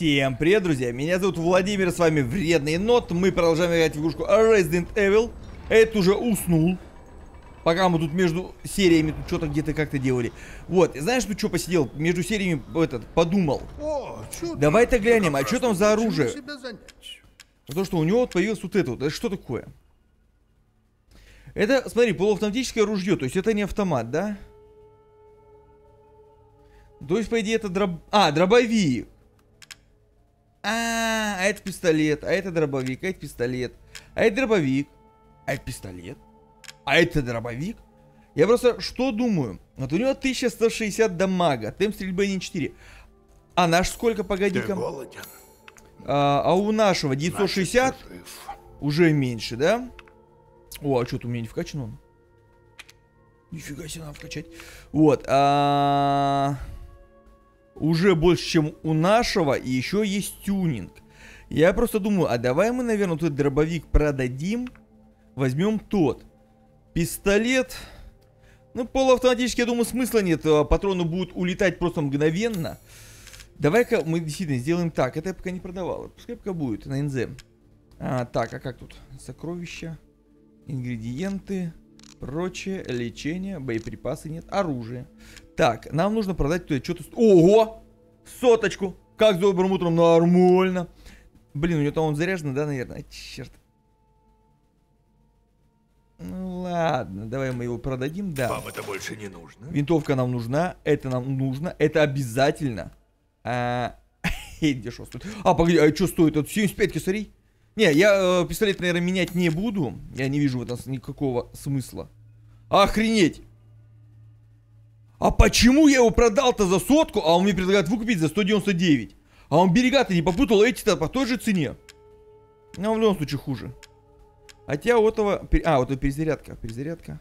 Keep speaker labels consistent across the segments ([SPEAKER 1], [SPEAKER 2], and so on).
[SPEAKER 1] Всем привет, друзья! Меня зовут Владимир, с вами Вредный Нот. Мы продолжаем играть в игрушку Resident Evil. Это уже уснул. Пока мы тут между сериями тут что-то где-то как-то делали. Вот, знаешь, тут что посидел? Между сериями этот, подумал. Давай-то глянем, а что там за оружие? Потому что у него появилось вот это вот. Это что такое? Это, смотри, полуавтоматическое ружье. То есть это не автомат, да? То есть, по идее, это дроб... А, дробовик. А, а это пистолет, а это дробовик, а это пистолет, а это дробовик, а это пистолет, а это дробовик. Я просто что думаю? Вот у него 1160 дамага, темп стрельбы не 4. А наш сколько, погоди-ка? А, а у нашего 960
[SPEAKER 2] Значит, ты жив.
[SPEAKER 1] уже меньше, да? О, а что-то у меня не вкачан он. Нифига себе надо вкачать. Вот. а, Уже больше, чем у нашего. И еще есть тюнинг. Я просто думаю, а давай мы, наверное, вот этот дробовик продадим. Возьмем тот. Пистолет. Ну, полуавтоматически, я думаю, смысла нет. а, Патроны будут улетать просто мгновенно. Давай-ка мы действительно сделаем так. Это я пока не продавал. Пускай пока будет на НЗ. А, так, а как тут? Сокровища, ингредиенты, прочее, лечение, боеприпасы нет, оружие. Так, нам нужно продать туда что-то... Ого! Соточку! Как с добрым утром? Нормально. Блин, у него там он заряжен, да, наверное? Черт. Ну ладно, давай мы его продадим, да.
[SPEAKER 2] Вам это больше не нужно?
[SPEAKER 1] Винтовка нам нужна, это нам нужно, это обязательно. А, где что стоит? А, погоди, а что стоит? Это 75 косарей? Не, я э, пистолет, наверное, менять не буду. Я не вижу в этом никакого смысла. Охренеть! А почему я его продал-то за сотку, а он мне предлагает выкупить за 199? А он берега-то не попутал, а эти-то по той же цене. Ну, в любом случае хуже. Хотя у этого... А, вот это перезарядка, перезарядка.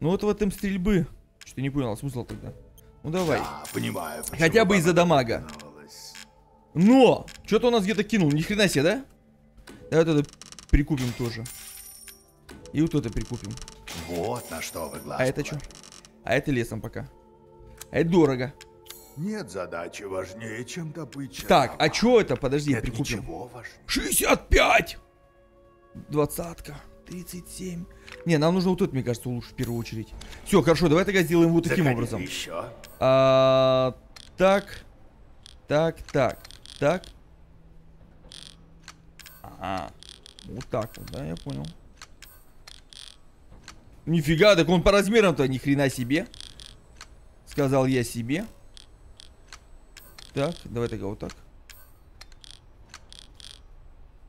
[SPEAKER 1] Ну, вот в этом стрельбы. Что-то не понял, а смысл тогда. Ну, давай.
[SPEAKER 2] Да, понимаю.
[SPEAKER 1] Хотя бы из-за дамага. Но! Что-то у нас где-то кинул. Ни хрена себе, да? Давай вот это прикупим тоже. И вот это прикупим.
[SPEAKER 2] Вот на что вы глаз
[SPEAKER 1] А это что? А это лесом пока. А это дорого.
[SPEAKER 2] Нет задачи важнее, чем добыча.
[SPEAKER 1] Так, а что это? Подожди,
[SPEAKER 2] Нет
[SPEAKER 1] прикупим.
[SPEAKER 2] ничего важнее.
[SPEAKER 1] 65! Двадцатка. 37. Не, нам нужно вот это, мне кажется, улучшить в первую очередь. Все, хорошо, давай тогда сделаем вот таким
[SPEAKER 2] Заходи
[SPEAKER 1] образом.
[SPEAKER 2] Еще.
[SPEAKER 1] А, так. Так, так, так. Ага. Вот так вот, да, я понял. Нифига, так он по размерам-то ни хрена себе. Сказал я себе. Так, давай тогда вот так.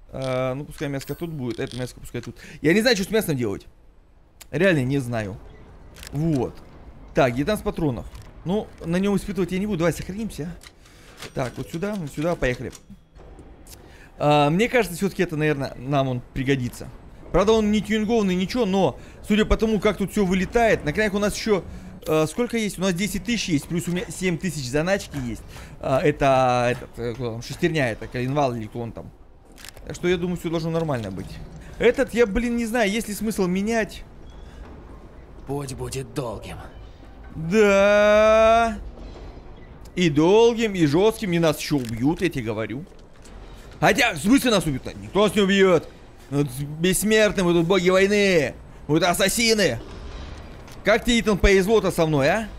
[SPEAKER 1] А, ну, пускай мяско тут будет, это мяско пускай тут. Я не знаю, что с мясом делать. Реально не знаю. Вот. Так, 19 патронов. Ну, на нем испытывать я не буду. Давай сохранимся. Так, вот сюда, вот сюда, поехали. А, мне кажется, все-таки это, наверное, нам он пригодится. Правда, он не тюнингованный, ничего, но судя по тому, как тут все вылетает, на крайняк у нас еще э, сколько есть? У нас 10 тысяч есть, плюс у меня 7 тысяч заначки есть. А, это, этот, э, кто там, шестерня, это коленвал или кто он там. Так что я думаю, все должно нормально быть. Этот, я, блин, не знаю, есть ли смысл менять.
[SPEAKER 3] Путь будет долгим.
[SPEAKER 1] Да. И долгим, и жестким, и нас еще убьют, я тебе говорю. Хотя, в смысле нас убьют? Никто нас не убьет. Мы тут бессмертные, мы тут боги войны. Мы тут ассасины. Как тебе, Итан, повезло-то со мной, а?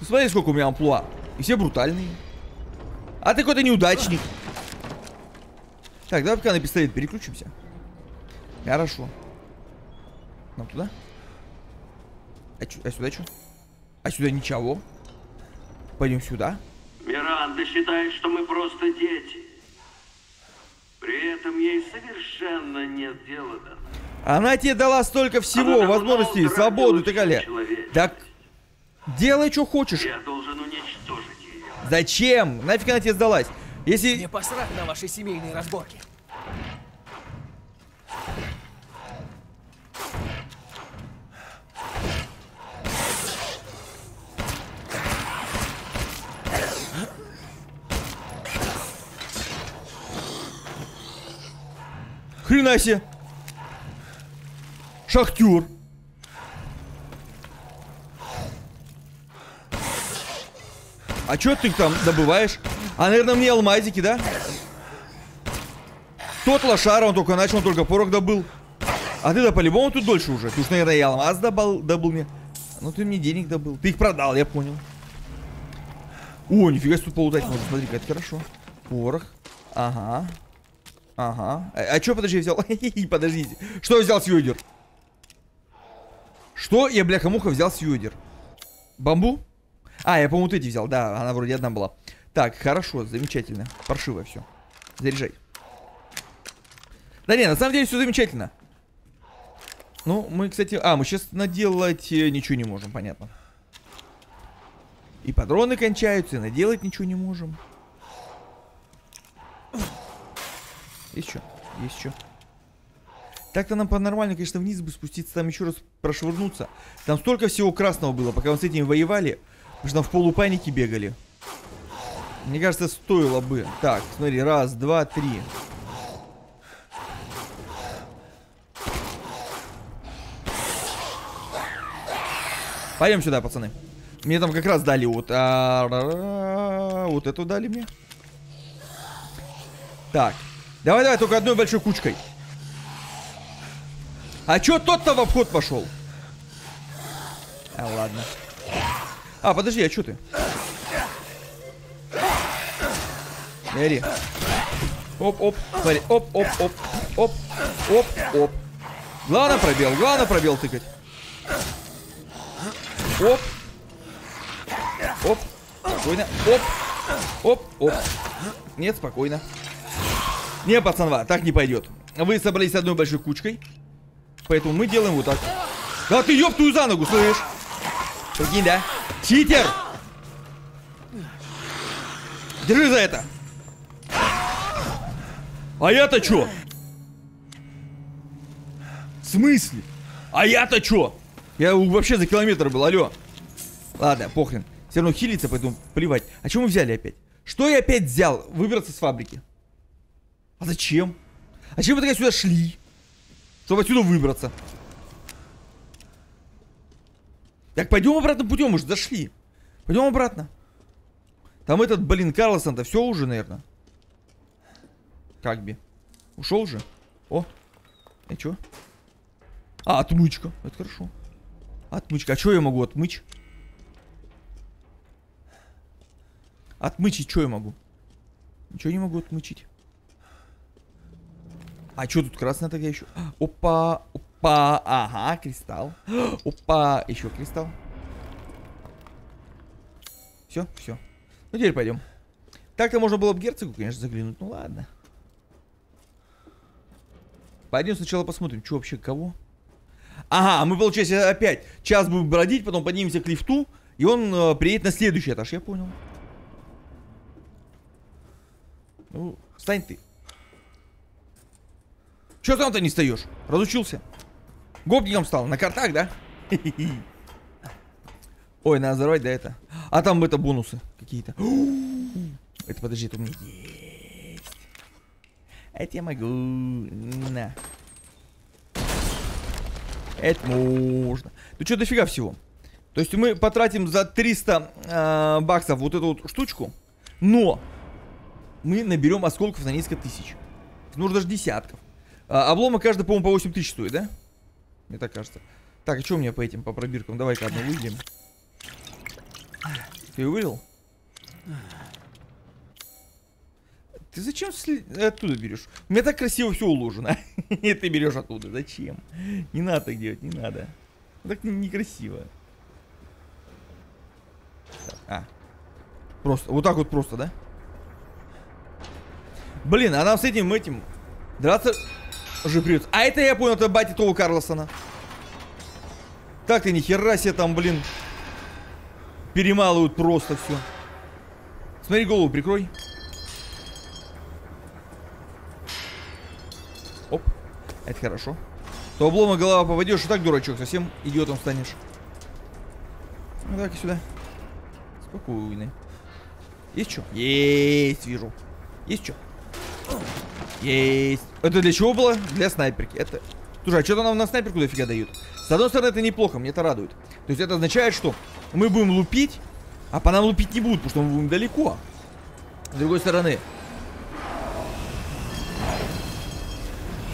[SPEAKER 1] Ты смотри, сколько у меня амплуа. И все брутальные. А ты какой-то неудачник. Так, давай пока на пистолет переключимся. Хорошо. Нам туда? А, чё- а сюда что? А сюда ничего. Пойдем сюда.
[SPEAKER 4] Миранда считает, что мы просто дети. При этом ей совершенно нет дела до нас.
[SPEAKER 1] Она тебе дала столько всего,
[SPEAKER 4] Она
[SPEAKER 1] возможностей, свободу и так далее. Так, делай, что хочешь.
[SPEAKER 4] Я должен уничтожить ее.
[SPEAKER 1] Зачем? Нафиг она тебе сдалась? Если...
[SPEAKER 3] Мне посрать на ваши семейные разборки.
[SPEAKER 1] Хрена себе. Шахтер. А чё ты там добываешь? А, наверное, мне алмазики, да? Тот лошара, он только начал, он только порох добыл. А ты-то по-любому тут дольше уже. Ты уж, наверное, и алмаз добыл, добыл мне. Ну, ты мне денег добыл. Ты их продал, я понял. О, нифига тут полутать можно. Смотри-ка, это хорошо. Порох. Ага. Ага. А, а чё, подожди, взял? Подождите. Что взял с ведер? Что я, бляха-муха, взял с ведер? Бамбу? А, я, по-моему, вот эти взял. Да, она вроде одна была. Так, хорошо, замечательно. Паршиво все. Заряжай. Да не, на самом деле все замечательно. Ну, мы, кстати... А, мы сейчас наделать э, ничего не можем, понятно. И патроны кончаются, и наделать ничего не можем. Есть что? Есть что? Так-то нам по-нормально, конечно, вниз бы спуститься, там еще раз прошвырнуться. Там столько всего красного было, пока мы с этим воевали. Мы же там в полупанике бегали. Мне кажется, стоило бы. Так, смотри, раз, два, три. Пойдем сюда, пацаны. Мне там как раз дали вот... А, вот эту дали мне. Так. Давай, давай, только одной большой кучкой. А чё тот-то в обход пошел? А, ладно. А, подожди, а чё ты? Смотри. Оп, оп, смотри, оп, оп, оп, оп, оп, оп. Главное пробел, главное пробел тыкать. Оп. Оп. Спокойно. Оп. Оп, оп. Нет, спокойно. Не, пацанва, так не пойдет. Вы собрались одной большой кучкой. Поэтому мы делаем вот так. Да ты ёб твою за ногу, слышишь? Прикинь, да? Читер! Держи за это! А я-то чё? В смысле? А я-то чё? Я вообще за километр был, алло. Ладно, похрен. Все равно хилится, поэтому плевать. А что мы взяли опять? Что я опять взял? Выбраться с фабрики. А зачем? А зачем мы тогда сюда шли? Чтобы отсюда выбраться. Так, пойдем обратно путем, мы же дошли. Пойдем обратно. Там этот, блин, Карлсон-то все уже, наверное. Как бы. Ушел же? О. И чё? А, отмычка. Это хорошо. Отмычка. А что я могу отмыть? Отмычить что я могу? Ничего не могу отмычить. А что тут красное тогда еще? Опа, опа, ага, кристалл. Опа, еще кристалл. Все, все. Ну теперь пойдем. Так-то можно было бы герцогу, конечно, заглянуть. Ну ладно. Пойдем сначала посмотрим, что вообще кого. Ага, мы, получается, опять час будем бродить, потом поднимемся к лифту, и он э, приедет на следующий этаж, я понял. Ну, встань ты. Че там-то не встаешь? Разучился? Гопником стал? На картах, да? Ой, надо взорвать, да, это? А там это бонусы какие-то. Это, подожди, это у меня есть. Это я могу. На. Это можно. Ну что, дофига всего. То есть мы потратим за 300 э, баксов вот эту вот штучку. Но мы наберем осколков на несколько тысяч. Нужно даже десятков. А, обломы каждый, по-моему, по 8 тысяч стоит, да? Мне так кажется. Так, а что у меня по этим, по пробиркам? Давай-ка одну выйдем. Ты вылил? Ты зачем оттуда берешь? У меня так красиво все уложено. И ты берешь оттуда. Зачем? Не надо так делать, не надо. Так некрасиво. А. Просто, вот так вот просто, да? Блин, а нам с этим, этим драться уже. А это я понял, это батя того Карлосона. Так ты нихера себе там, блин, перемалывают просто все. Смотри, голову прикрой. Оп. Это хорошо. То облома голова попадешь, и так, дурачок, совсем идиотом станешь. Ну, давай сюда. Спокойно. Есть что? Есть, вижу. Есть что? Есть. Это для чего было? Для снайперки. Это... Слушай, а что-то нам на снайперку дофига дают. С одной стороны, это неплохо, мне это радует. То есть это означает, что мы будем лупить, А по нам лупить не будут, потому что мы будем далеко. С другой стороны.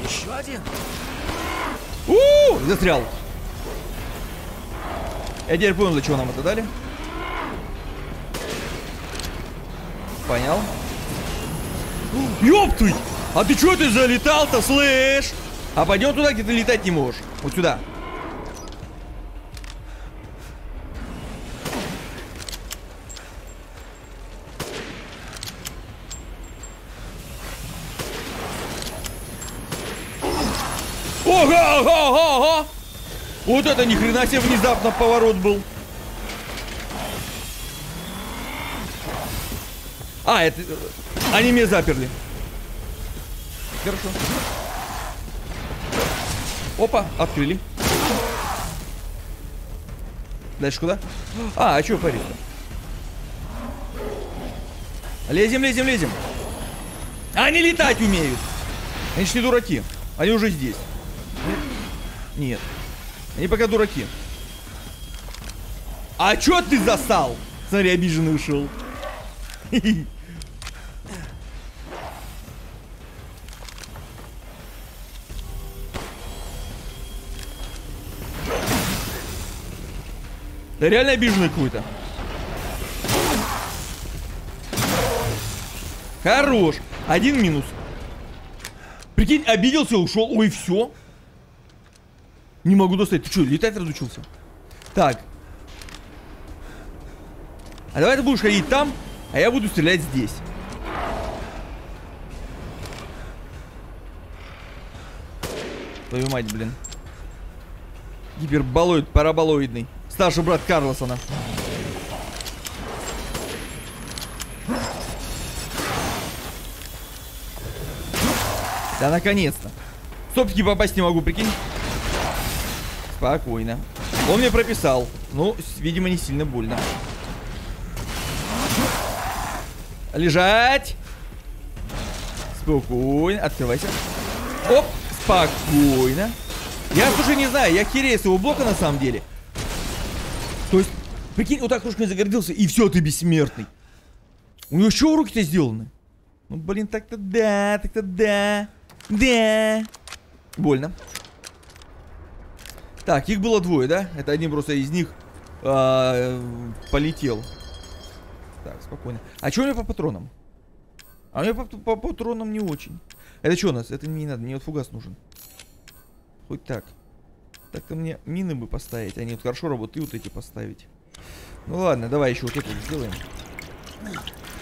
[SPEAKER 3] Еще один?
[SPEAKER 1] у Застрял. Я теперь понял, для чего нам это дали. Понял. Ты! А ты что ты залетал-то, слышь? А пойдем туда, где ты летать не можешь. Вот сюда. Ого, ого, ого, ого! Вот это ни хрена себе внезапно поворот был. А, это... Они меня заперли. Хорошо. Опа, открыли. Дальше куда? А, а что парить-то? Лезем, лезем, лезем. Они летать умеют. Они ж не дураки. Они уже здесь. Нет. Они пока дураки. А чё ты засал? Смотри, обиженный ушел. Да реально обиженный какой-то. Хорош. Один минус. Прикинь, обиделся, ушел. Ой, все. Не могу достать. Ты что, летать разучился? Так. А давай ты будешь ходить там, а я буду стрелять здесь. Твою мать, блин. Гиперболоид, параболоидный. Старший брат Карлосона. Да наконец-то. Стоп-таки попасть не могу, прикинь. Спокойно. Он мне прописал. Ну, видимо, не сильно больно. Лежать. Спокойно. Открывайся. Оп. Спокойно. Я, слушай, не знаю, я херею с его блока на самом деле. Прикинь, вот так кружкой загордился, и все, ты бессмертный. У него еще руки-то сделаны. Ну, блин, так-то да, так-то да. Да. Больно. Так, их было двое, да? Это один просто из них а, полетел. Так, спокойно. А что у меня по патронам? А у меня по, по патронам не очень. Это что у нас? Это мне не надо, мне вот фугас нужен. Хоть так. Так-то мне мины бы поставить, а не вот хорошо работы вот эти поставить. Ну ладно, давай еще вот это сделаем.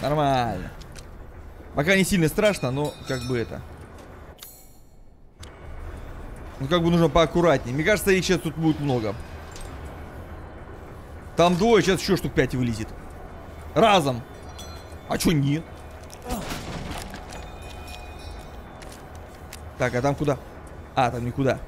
[SPEAKER 1] Нормально. Пока не сильно страшно, но как бы это. Ну как бы нужно поаккуратнее. Мне кажется, их сейчас тут будет много. Там двое, сейчас еще штук 5 вылезет. Разом. А чё нет? Так, а там куда? А, там никуда.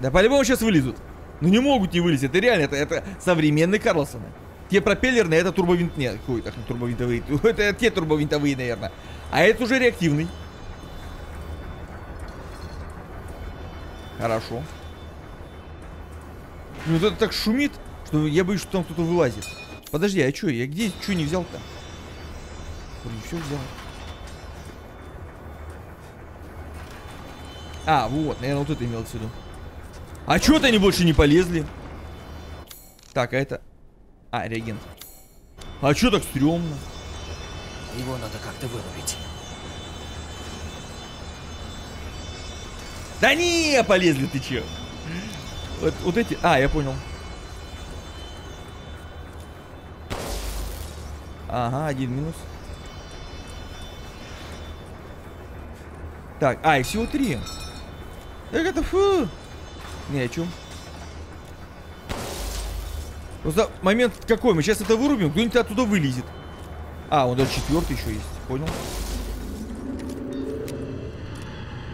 [SPEAKER 1] Да по-любому сейчас вылезут. Ну не могут не вылезть. Это реально, это, это современный Карлсон. Те пропеллерные, это турбовинт... Нет, какой так турбовинтовые. это те турбовинтовые, наверное. А это уже реактивный. Хорошо. Ну это так шумит, что я боюсь, что там кто-то вылазит. Подожди, а что? Я где что не взял-то? Вроде все взял. А, вот, наверное, вот это имел в виду. А чё-то они больше не полезли? Так, а это... А, реагент. А чё так стрёмно?
[SPEAKER 3] Его надо как-то вырубить.
[SPEAKER 1] Да не, полезли ты чё? Вот, вот эти... А, я понял. Ага, один минус. Так, а, их всего три. Так это фу. Не о чем. Просто момент какой? Мы сейчас это вырубим, кто-нибудь оттуда вылезет. А, он даже четвертый еще есть. Понял?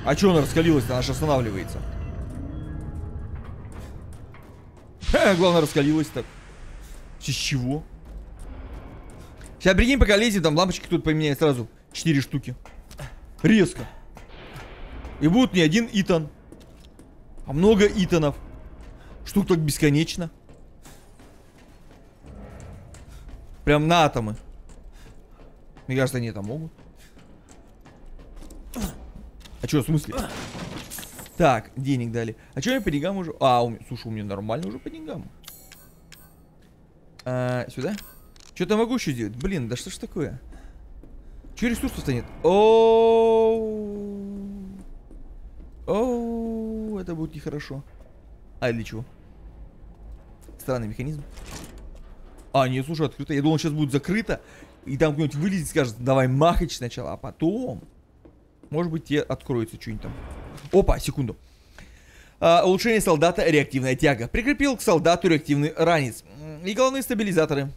[SPEAKER 1] А что она раскалилась-то? Она же останавливается. Ха, главное, раскалилась так. С чего? Сейчас, прикинь, пока лезет, там лампочки тут поменяют сразу. Четыре штуки. Резко. И будет не один Итан. А много Итанов. Штук так бесконечно. Прям на атомы. Мне кажется, они это могут. А что, в смысле? Так, денег дали. А что я по деньгам уже? А, у слушай, у меня нормально уже по деньгам. А, сюда? Что-то могу еще сделать. Блин, да что ж такое? Че ресурсов-то нет? О, О, это будет нехорошо. А, для чего? Странный механизм. А, нет, слушай, открыто. Я думал, сейчас будет закрыто. И там кто-нибудь вылезет скажет, давай махач сначала, а потом... Может быть, тебе откроется что-нибудь там. Опа, секунду. А, улучшение солдата, реактивная тяга. Прикрепил к солдату реактивный ранец. И головные стабилизаторы.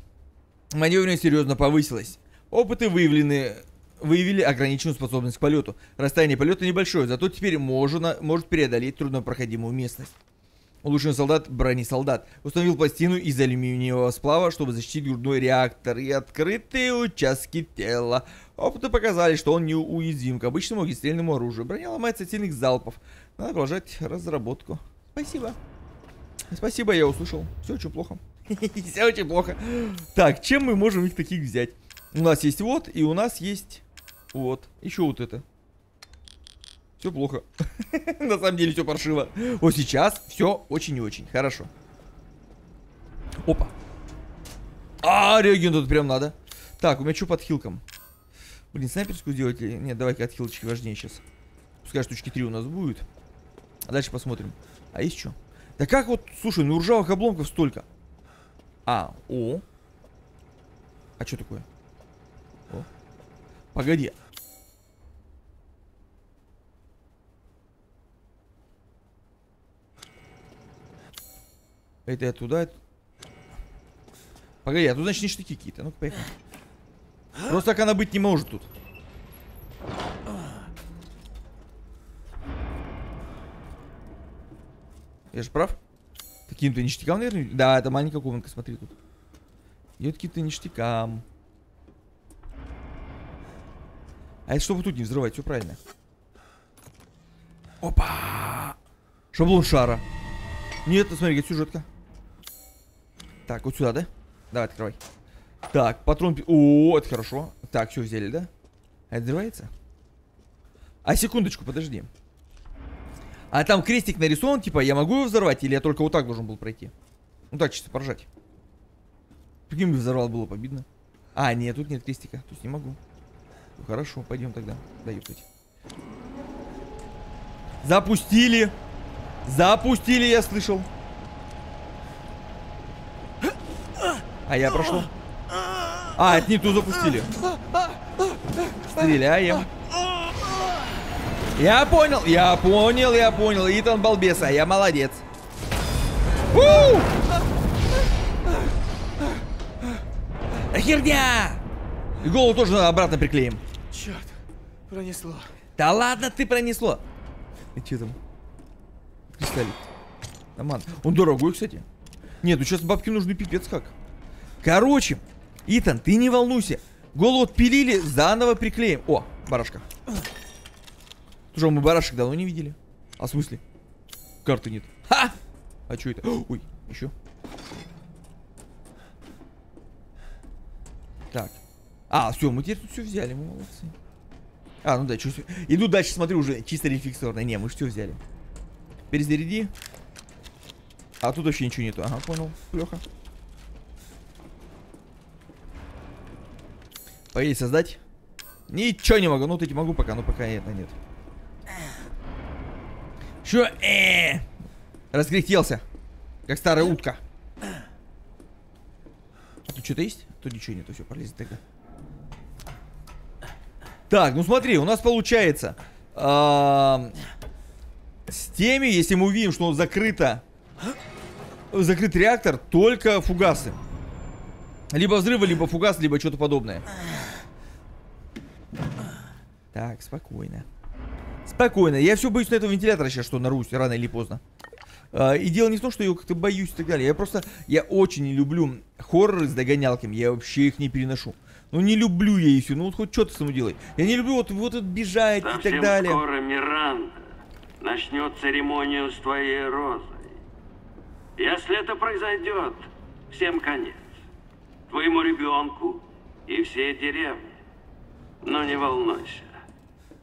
[SPEAKER 1] Маневренность серьезно повысилась. Опыты выявлены выявили ограниченную способность к полету. Расстояние полета небольшое, зато теперь можно, может преодолеть труднопроходимую местность. Улучшенный солдат, бронесолдат. Установил пластину из алюминиевого сплава, чтобы защитить грудной реактор и открытые участки тела. Опыты показали, что он неуязвим к обычному огнестрельному оружию. Броня ломается от сильных залпов. Надо продолжать разработку. Спасибо. Спасибо, я услышал. Все очень плохо. Все очень плохо. Так, чем мы можем их таких взять? У нас есть вот, и у нас есть вот. Еще вот это. Все плохо. На самом деле все паршиво. Вот сейчас все очень и очень. Хорошо. Опа. А, реагент тут прям надо. Так, у меня что под хилком? Блин, снайперскую сделать или... Нет, давай-ка от хилочки важнее сейчас. Пускай штучки 3 у нас будет. А дальше посмотрим. А есть что? Да как вот, слушай, ну ржавых обломков столько. А, о. А что такое? Погоди. Это я туда. Погоди, а тут значит ништяки какие-то. Ну-ка, поехали. Просто так она быть не может тут. Я же прав? Каким-то ништякам, наверное? Да, это маленькая комнатка, смотри тут. Идет каким-то ништякам. А это чтобы тут не взрывать, все правильно. Опа! Шаблон шара. Нет, смотри, как сюжетка. Так, вот сюда, да? Давай, открывай. Так, патрон... О, это хорошо. Так, все взяли, да? А это взрывается? А секундочку, подожди. А там крестик нарисован, типа, я могу его взорвать, или я только вот так должен был пройти? Ну так, чисто поржать. Прикинь, бы взорвал, было победно. А, нет, тут нет крестика, то есть не могу. Хорошо, пойдем тогда. Да. Запустили! Запустили, я слышал. А я прошел. А, это не ту запустили. Стреляем. Я понял, я понял, я понял. Итан балбеса, я молодец. У! Херня! И голову тоже обратно приклеим.
[SPEAKER 3] Черт, пронесло.
[SPEAKER 1] Да ладно, ты пронесло. И че там? Кристаллик. Нормально. Он дорогой, кстати. Нет, ну сейчас бабки нужны пипец как. Короче, Итан, ты не волнуйся. Голову отпилили, заново приклеим. О, барашка. Слушай, мы барашек давно не видели. А в смысле? Карты нет. Ха! А что это? Ой, еще. Так. А, все, мы теперь тут все взяли, мы молодцы. А, ну да, всё- Иду дальше, смотрю, уже чисто рефлексорно. Не, мы все взяли. Перезаряди. А тут вообще ничего нету. Ага, понял. Плохо. Поедь создать. Ничего не могу. Ну, вот эти могу пока, но пока это нет. Чё? Э Раскряхтелся. Как старая утка. А тут что-то есть? Тут ничего нету. Все, полезет тогда. Так, ну смотри, у нас получается ам, с теми, если мы увидим, что он закрыто, закрыт реактор, только фугасы. Либо взрывы, либо фугас, либо что-то подобное. Так, спокойно. Спокойно. Я все боюсь на этого вентилятора сейчас, что нарусь рано или поздно. А, и дело не в том, что я как-то боюсь и так далее. Я просто, я очень не люблю хорроры с догонялками. Я вообще их не переношу. Ну не люблю я все. Ну вот хоть что-то со мной делай. Я не люблю вот, вот это бежать и так
[SPEAKER 4] Совсем
[SPEAKER 1] далее.
[SPEAKER 4] скоро Миранда начнет церемонию с твоей розой. Если это произойдет, всем конец. Твоему ребенку и всей деревне. Но не волнуйся,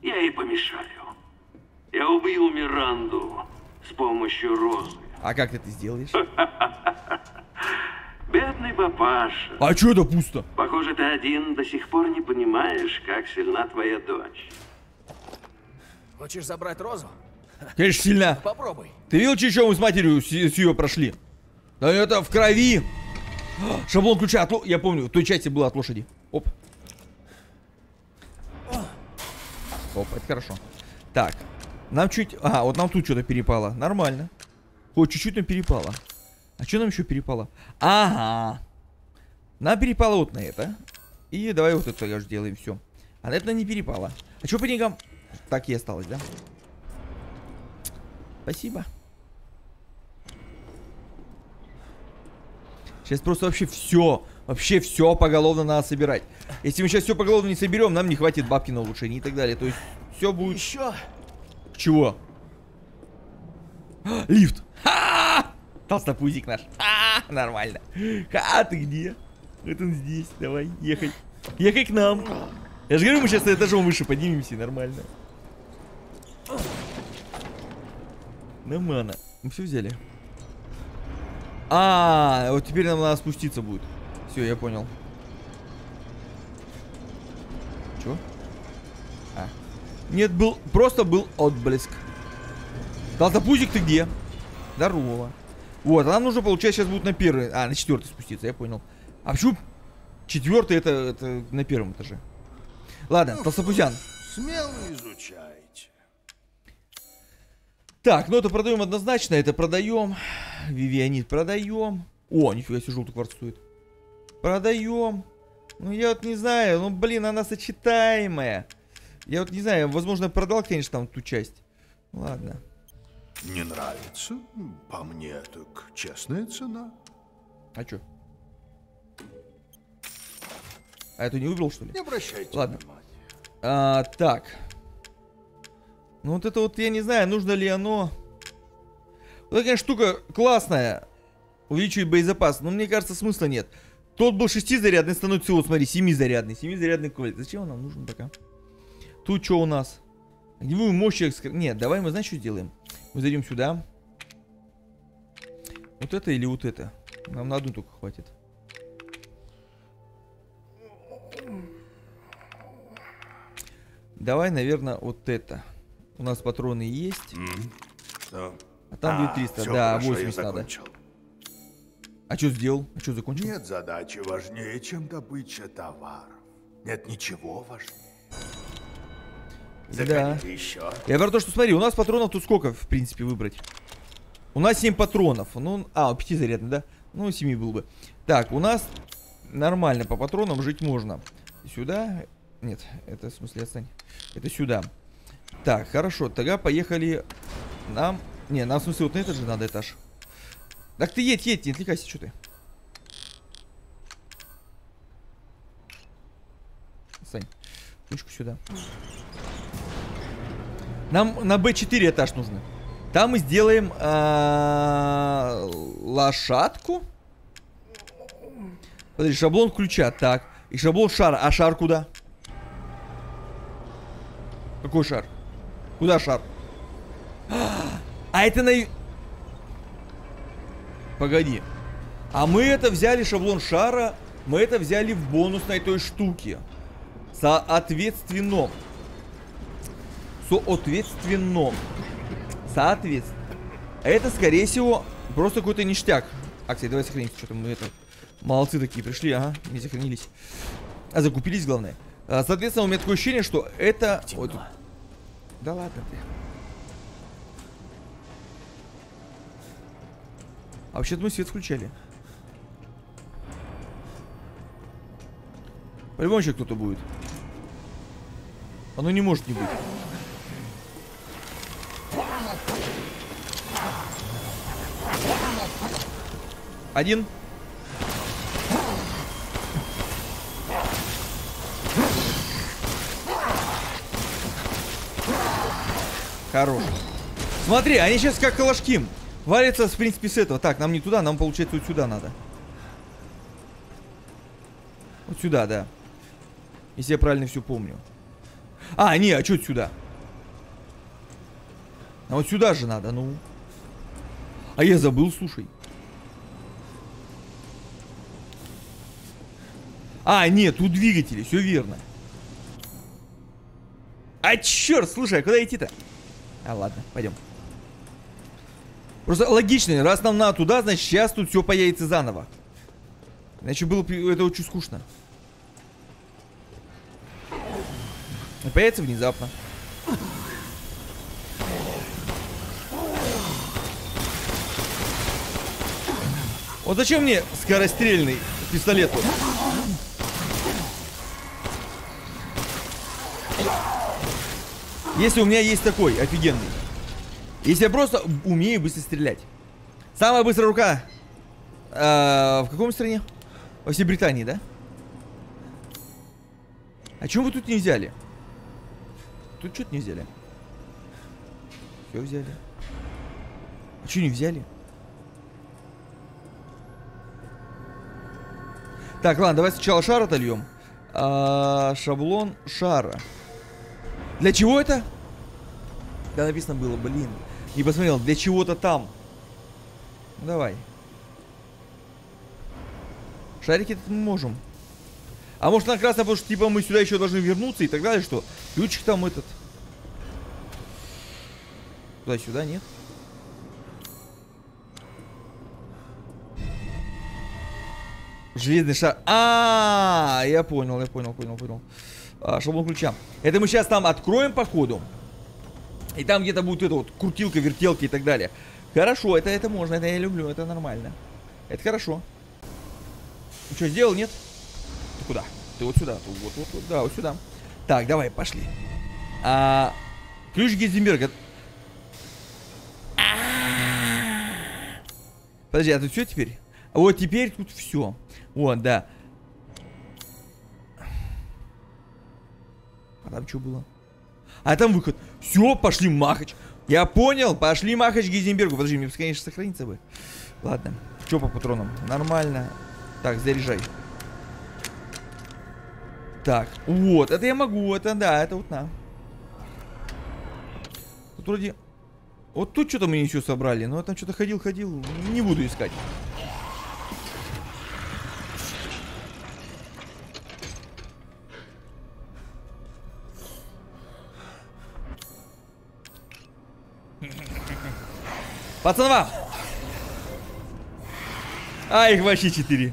[SPEAKER 4] я ей помешаю. Я убью Миранду с помощью розы.
[SPEAKER 1] А как ты это сделаешь?
[SPEAKER 4] Бедный папаша.
[SPEAKER 1] А чё это пусто?
[SPEAKER 4] Похоже, ты один до сих пор не понимаешь, как сильна твоя дочь.
[SPEAKER 3] Хочешь забрать розу?
[SPEAKER 1] Конечно, сильно.
[SPEAKER 3] Попробуй.
[SPEAKER 1] Ты видел, что мы с матерью с, с ее прошли? Да это в крови. Шаблон ключа от ло- Я помню, в той части было от лошади. Оп. Оп, это хорошо. Так. Нам чуть... А, вот нам тут что-то перепало. Нормально. Ой, чуть-чуть нам перепало. А что нам еще перепало? Ага. Нам перепало вот на это. И давай вот это тоже сделаем, все. А на это не перепало. А что по деньгам? Так и осталось, да? Спасибо. Сейчас просто вообще все, вообще все поголовно надо собирать. Если мы сейчас все поголовно не соберем, нам не хватит бабки на улучшение и так далее. То есть все будет...
[SPEAKER 3] Еще?
[SPEAKER 1] Чего? А, Лифт. Толстопузик наш. А, нормально. А, ты где? Вот он здесь. Давай, ехай. Ехай к нам. Я же говорю, мы сейчас на этажом выше поднимемся, нормально. Нормально. Мы все взяли. А, вот теперь нам надо спуститься будет. Все, я понял. Чего? А. Нет, был, просто был отблеск. Толстопузик, ты где? Здорово. Вот, а нам нужно, получается, сейчас будет на первый, а, на четвертый спуститься, я понял. А почему четвертый это, это на первом этаже? Ладно, Толстопузян.
[SPEAKER 2] Смело изучайте.
[SPEAKER 1] Так, ну это продаем однозначно, это продаем. Вивианит продаем. О, нифига себе, желтый кварц стоит. Продаем. Ну я вот не знаю, ну блин, она сочетаемая. Я вот не знаю, возможно, продал, конечно, там ту часть. Ладно.
[SPEAKER 2] Не нравится? По мне, так честная цена.
[SPEAKER 1] А чё? А эту не выбрал, что ли?
[SPEAKER 2] Не обращайте
[SPEAKER 1] Ладно.
[SPEAKER 2] внимания.
[SPEAKER 1] А, так. Ну вот это вот, я не знаю, нужно ли оно... Вот такая штука классная. Увеличивает боезапас. Но мне кажется, смысла нет. Тот был 6-зарядный, становится, вот смотри, 7-зарядный. 7-зарядный квалит. Зачем он нам нужен пока? Тут что у нас? Огневую мощь... экскр- Нет, давай мы, знаешь, что сделаем? Мы зайдем сюда. Вот это или вот это? Нам на одну только хватит. Давай, наверное, вот это. У нас патроны есть.
[SPEAKER 2] Что?
[SPEAKER 1] А там будет 300.
[SPEAKER 2] всё
[SPEAKER 1] да,
[SPEAKER 2] хорошо,
[SPEAKER 1] 80
[SPEAKER 2] я
[SPEAKER 1] надо.
[SPEAKER 2] закончил.
[SPEAKER 1] А что сделал? А что закончил?
[SPEAKER 2] Нет задачи важнее, чем добыча товаров. Нет ничего важнее.
[SPEAKER 1] Да.
[SPEAKER 2] Заходите еще.
[SPEAKER 1] Я про то, что смотри, у нас патронов тут сколько, в принципе, выбрать? У нас 7 патронов. Ну, а, 5 зарядный, да? Ну, 7 был бы. Так, у нас нормально по патронам жить можно. Сюда. Нет, это в смысле отстань. Это сюда. Так, хорошо, тогда поехали. Нам. Не, нам в смысле вот на этот же надо этаж. Так ты едь, едь, не отвлекайся, что ты. Сань, ручку сюда. Нам на Б4 этаж нужно. Там мы сделаем а, лошадку. Подожди, шаблон ключа. Так. И шаблон шара. А шар куда? Какой шар? Куда шар? А это на... Погоди. А мы это взяли, шаблон шара, мы это взяли в бонусной той штуке. Соответственно. Соответственно. Соответственно. Это, скорее всего, просто какой-то ништяк. А, кстати, давай сохранимся. Что-то мы это... Молодцы такие пришли, ага. Не сохранились. А закупились, главное. А, соответственно, у меня такое ощущение, что это... Ой, тут- Да ладно ты. А вообще-то мы свет включали. По-любому еще кто-то будет. Оно не может не быть. Один. Хорош. Смотри, они сейчас как колошки. Валится, в принципе, с этого. Так, нам не туда, нам, получается, вот сюда надо. Вот сюда, да. Если я правильно все помню. А, не, а что сюда? А вот сюда же надо, ну. А я забыл, слушай. А, нет, тут двигатели, все верно. А черт, слушай, а куда идти-то? А, ладно, пойдем. Просто логично, раз нам надо туда, значит сейчас тут все появится заново. Иначе было бы это очень скучно. И появится внезапно. Вот зачем мне скорострельный пистолет? Вот? Если у меня есть такой офигенный. Если я просто умею быстро стрелять. Самая быстрая рука. Э, в каком стране? Во всей Британии, да? А чего вы тут не взяли? Тут что-то не взяли. Все взяли. А что не взяли? Так, ладно, давай сначала шар отольем. А, шаблон шара. Для чего это? Да, написано было, блин. Не посмотрел, для чего-то там. Ну, давай. Шарики мы можем. А может на красное, потому что типа мы сюда еще должны вернуться и так далее, что ключик там этот. Туда-сюда, нет? Железный шар. А, -а, -а я понял, я понял, понял, понял. А, шаблон ключа. Это мы сейчас там откроем по ходу. И там где-то будет это вот крутилка, вертелка и так далее. Хорошо, это, это можно, это я люблю, это нормально. Это хорошо. Что, сделал, нет? Ты куда? Ты вот сюда, ты вот, вот, вот, да, вот сюда. Так, давай, пошли. А, ключ Гейзенберга. Подожди, а тут все теперь? Вот теперь тут все. Вот, да. А там что было? А там выход. Все, пошли махач. Я понял, пошли махач Гейзенбергу. Подожди, мне конечно сохранится бы. Ладно. Что по патронам? Нормально. Так, заряжай. Так, вот, это я могу, это да, это вот на. Тут вроде... Вот тут что-то мы еще собрали, но там что-то ходил-ходил, не буду искать. Пацанва! А, их вообще четыре.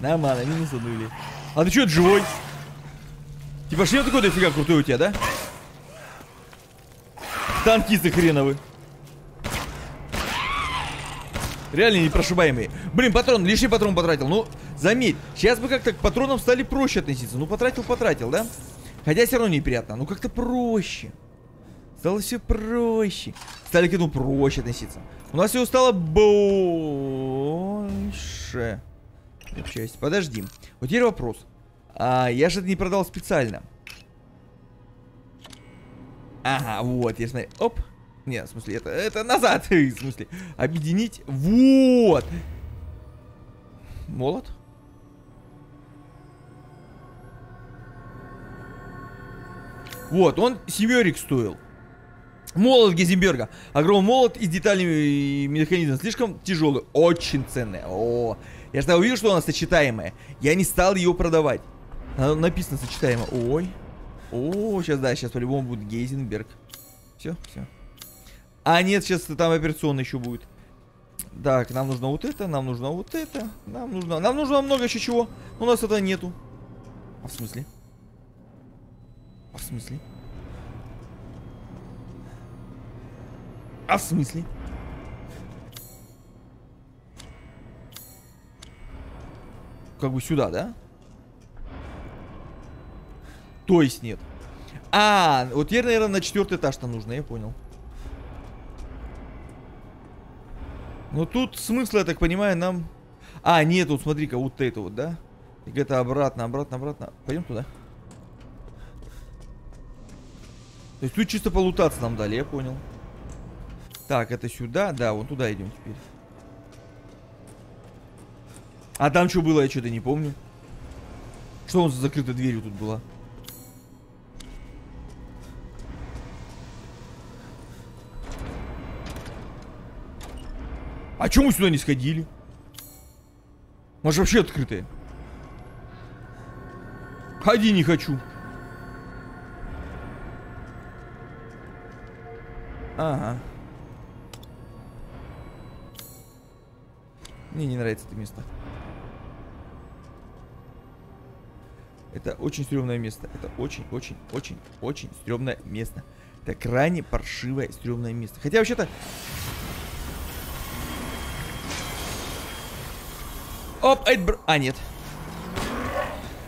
[SPEAKER 1] Нормально, минус одну А ты что, это живой? Типа шлем такой дофига крутой у тебя, да? Танкисты хреновы. Реально непрошибаемые. Блин, патрон, лишний патрон потратил. Ну, заметь, сейчас бы как-то к патронам стали проще относиться. Ну, потратил, потратил, да? Хотя все равно неприятно. Ну, как-то проще. Стало все проще. Стали к этому проще относиться. У нас все стало больше. Часть. Подожди. Вот теперь вопрос. А, я же это не продал специально. Ага, вот, я смотри. Оп. Нет, в смысле, это, это назад. в смысле, объединить. Вот. Молот. Вот, он семерик стоил. Молот Гейзенберга. Огромный молот и детальный механизм. Слишком тяжелый. Очень ценный. О, я же увидел, что она сочетаемая. Я не стал ее продавать. Написано сочетаемое. Ой. О, сейчас, да, сейчас по-любому будет Гейзенберг. Все, все. А, нет, сейчас там операционный еще будет. Так, нам нужно вот это, нам нужно вот это. Нам нужно, нам нужно много еще чего. У нас этого нету. А в смысле? А в смысле? А в смысле? Как бы сюда, да? То есть нет. А, вот теперь, наверное, на четвертый этаж-то нужно, я понял. Но тут смысл, я так понимаю, нам... А, нет, вот смотри-ка, вот это вот, да? И это обратно, обратно, обратно. Пойдем туда. То есть тут чисто полутаться нам дали, я понял. Так, это сюда. Да, вон туда идем теперь. А там что было, я что-то не помню. Что он за закрытой дверью тут была? А чё мы сюда не сходили? Может вообще открытые? Ходи не хочу. Ага. Мне не нравится это место. Это очень стрёмное место. Это очень-очень-очень-очень стрёмное место. Это крайне паршивое стрёмное место. Хотя вообще-то... Оп, это... А, нет.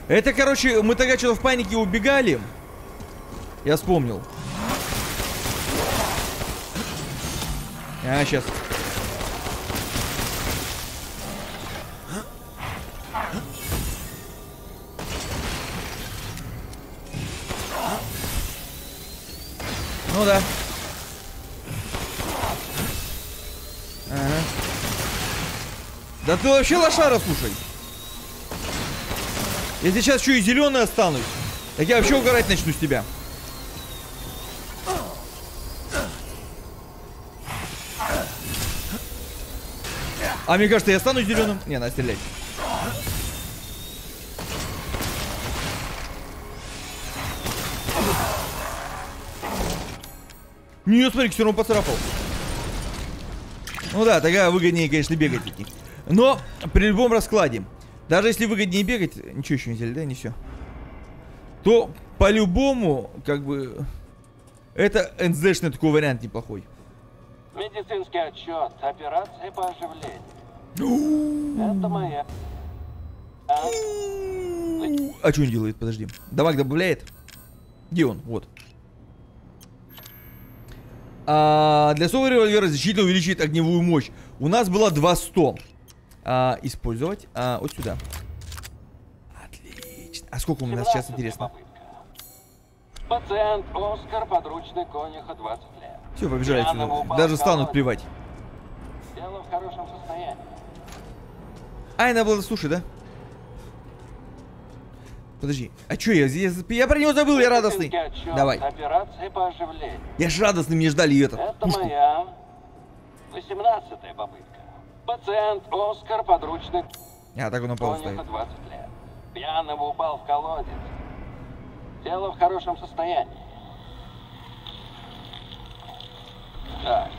[SPEAKER 1] Это, короче, мы тогда что-то в панике убегали. Я вспомнил. А, сейчас. Ну да. Ага. Да ты вообще лошара, слушай. Если сейчас еще и зеленый останусь, так я вообще угорать начну с тебя. А мне кажется, я стану зеленым. Не, надо стрелять. Не, смотри, все равно поцарапал. Ну да, тогда выгоднее, конечно, бегать. Но при любом раскладе, даже если выгоднее бегать, ничего еще не взяли, да, не все. То по-любому, как бы, это НЗшный такой вариант неплохой.
[SPEAKER 4] Медицинский отчет. Операция по оживлению. Это моя. А?
[SPEAKER 1] А что он делает? Подожди. Дамаг добавляет? Где он? Вот. А, для сового револьвера защитно увеличивает огневую мощь. У нас было 200. А, использовать. А, вот сюда. Отлично. А сколько у нас сейчас, интересно?
[SPEAKER 4] Пациент Оскар, подручный конюха, 20 лет.
[SPEAKER 1] Все, побежали
[SPEAKER 4] упал
[SPEAKER 1] Даже станут плевать.
[SPEAKER 4] Дело в хорошем состоянии.
[SPEAKER 1] Ай, надо было слушай, да? Подожди, а чё я здесь? Я про него забыл, я радостный. Давай.
[SPEAKER 4] Операция по оживлению.
[SPEAKER 1] Я ж радостный, мне ждали это.
[SPEAKER 4] Это
[SPEAKER 1] пушку.
[SPEAKER 4] моя 18 попытка. Пациент Оскар, подручный
[SPEAKER 1] А, так он на
[SPEAKER 4] конюха,
[SPEAKER 1] ставит.
[SPEAKER 4] 20 лет. Пьяного упал в колодец. Дело в хорошем состоянии. Так,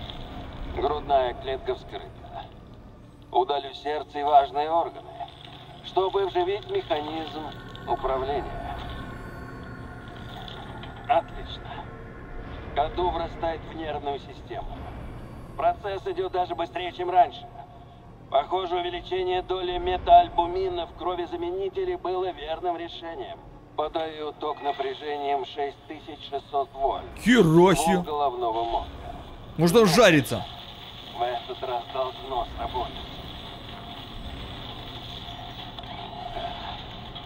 [SPEAKER 4] грудная клетка вскрыта. Удалю сердце и важные органы, чтобы вживить механизм управления. Отлично. Коду врастает в нервную систему. Процесс идет даже быстрее, чем раньше. Похоже, увеличение доли метаальбумина в крови заменителей было верным решением. Подаю ток напряжением 6600 вольт.
[SPEAKER 1] Себе.
[SPEAKER 4] головного мозга.
[SPEAKER 1] Может он жарится.
[SPEAKER 4] В этот раз должно сработать.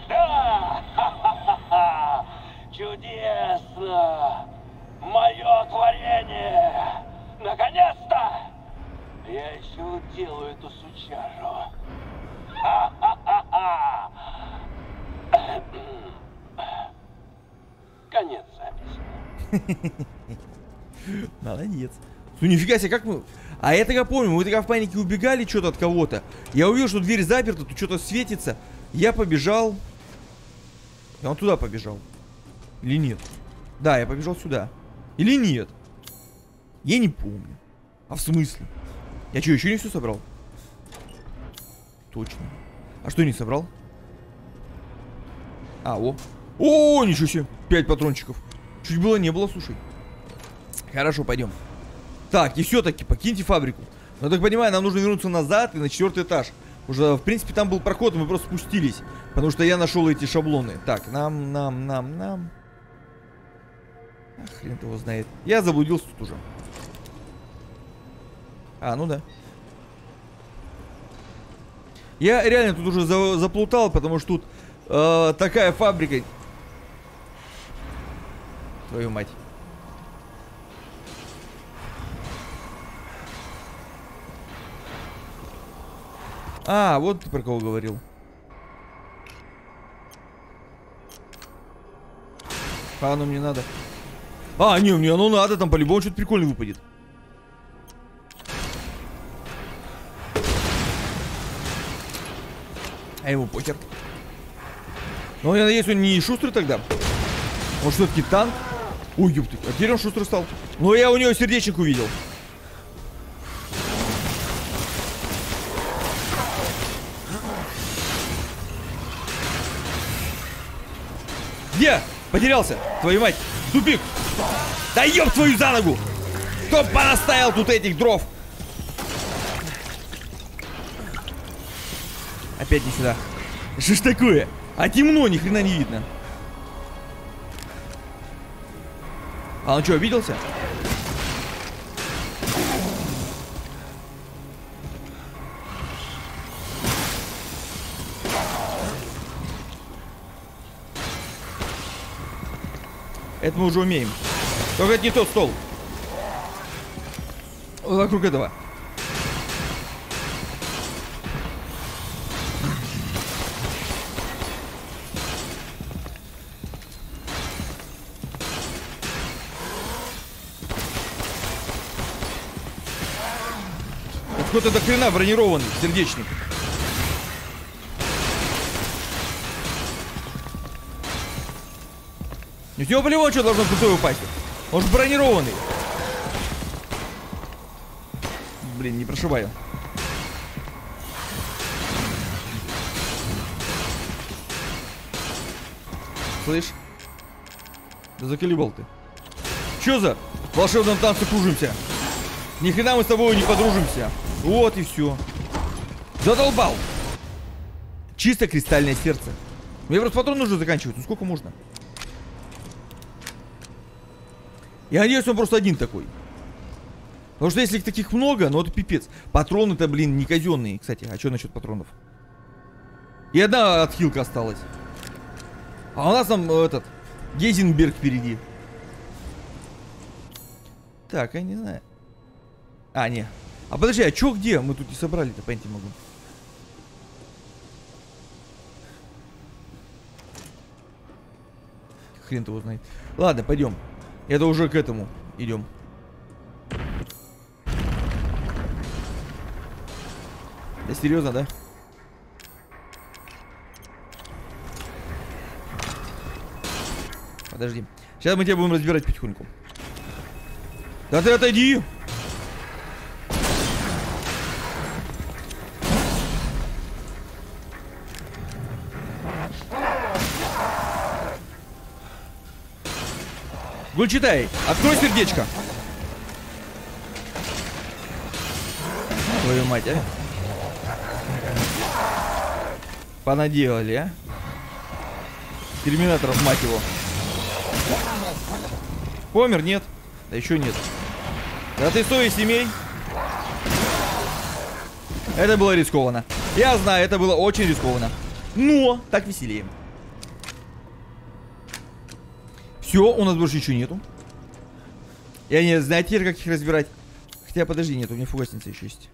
[SPEAKER 4] Да! Ха-ха-ха-ха! Чудесно! Мое творение! Наконец-то! Я еще уделаю эту сучару. Ха-ха-ха-ха! Конец записи.
[SPEAKER 1] Молодец. Ну нифига себе, как мы... А это я помню, мы тогда в панике убегали что-то от кого-то. Я увидел, что дверь заперта, тут что-то светится. Я побежал. Я он туда побежал. Или нет? Да, я побежал сюда. Или нет? Я не помню. А в смысле? Я что, еще не все собрал? Точно. А что не собрал? А, о. О, ничего себе. Пять патрончиков. Чуть было не было, слушай. Хорошо, пойдем. Так, и все-таки покиньте фабрику. Но я так понимаю, нам нужно вернуться назад и на четвертый этаж. Уже, в принципе, там был проход, мы просто спустились. Потому что я нашел эти шаблоны. Так, нам, нам, нам, нам. А, хрен его знает. Я заблудился тут уже. А, ну да. Я реально тут уже за- заплутал, потому что тут э, такая фабрика. Твою мать. А, вот ты про кого говорил. А, оно мне надо. А, не, мне оно надо, там по-любому что-то прикольное выпадет. А ему похер. Ну, я надеюсь, он не шустрый тогда. Он что, таки танк? Ой, ёпты, а теперь он шустрый стал. Ну, я у него сердечник увидел. Где? Потерялся. Твою мать. Тупик. Да ёб твою за ногу. Кто понаставил тут этих дров? Опять не сюда. Что ж такое? А темно, ни хрена не видно. А он что, обиделся? Это мы уже умеем. Только это не тот стол. Вокруг этого. Кто-то до хрена бронированный, сердечник. У него по-любому что должно крутое упасть. Он же бронированный. Блин, не прошибаю. Слышь? Да заколебал ты. Чё за волшебном танце кружимся? Ни хрена мы с тобой не подружимся. Вот и все. Задолбал. Чисто кристальное сердце. Мне просто патроны уже заканчиваются. Ну сколько можно? Я надеюсь, он просто один такой. Потому что если их таких много, ну это пипец. Патроны-то, блин, не казенные. Кстати, а что насчет патронов? И одна отхилка осталась. А у нас там э, этот Гейзенберг впереди. Так, я не знаю. А, не. А подожди, а чё где? Мы тут не собрали-то, понять не могу. Хрен его знает. Ладно, пойдем. Это уже к этому идем. Да серьезно, да? Подожди. Сейчас мы тебя будем разбирать потихоньку. Да ты отойди! Гульчитай, открой сердечко. Твою мать, а? Понаделали, а? Терминаторов, мать его. Помер, нет? Да еще нет. Да ты совесть имей. Это было рискованно. Я знаю, это было очень рискованно. Но так веселее. Все, у нас больше ничего нету. Я не знаю теперь, как их разбирать. Хотя, подожди, нет, у меня фугасница еще есть.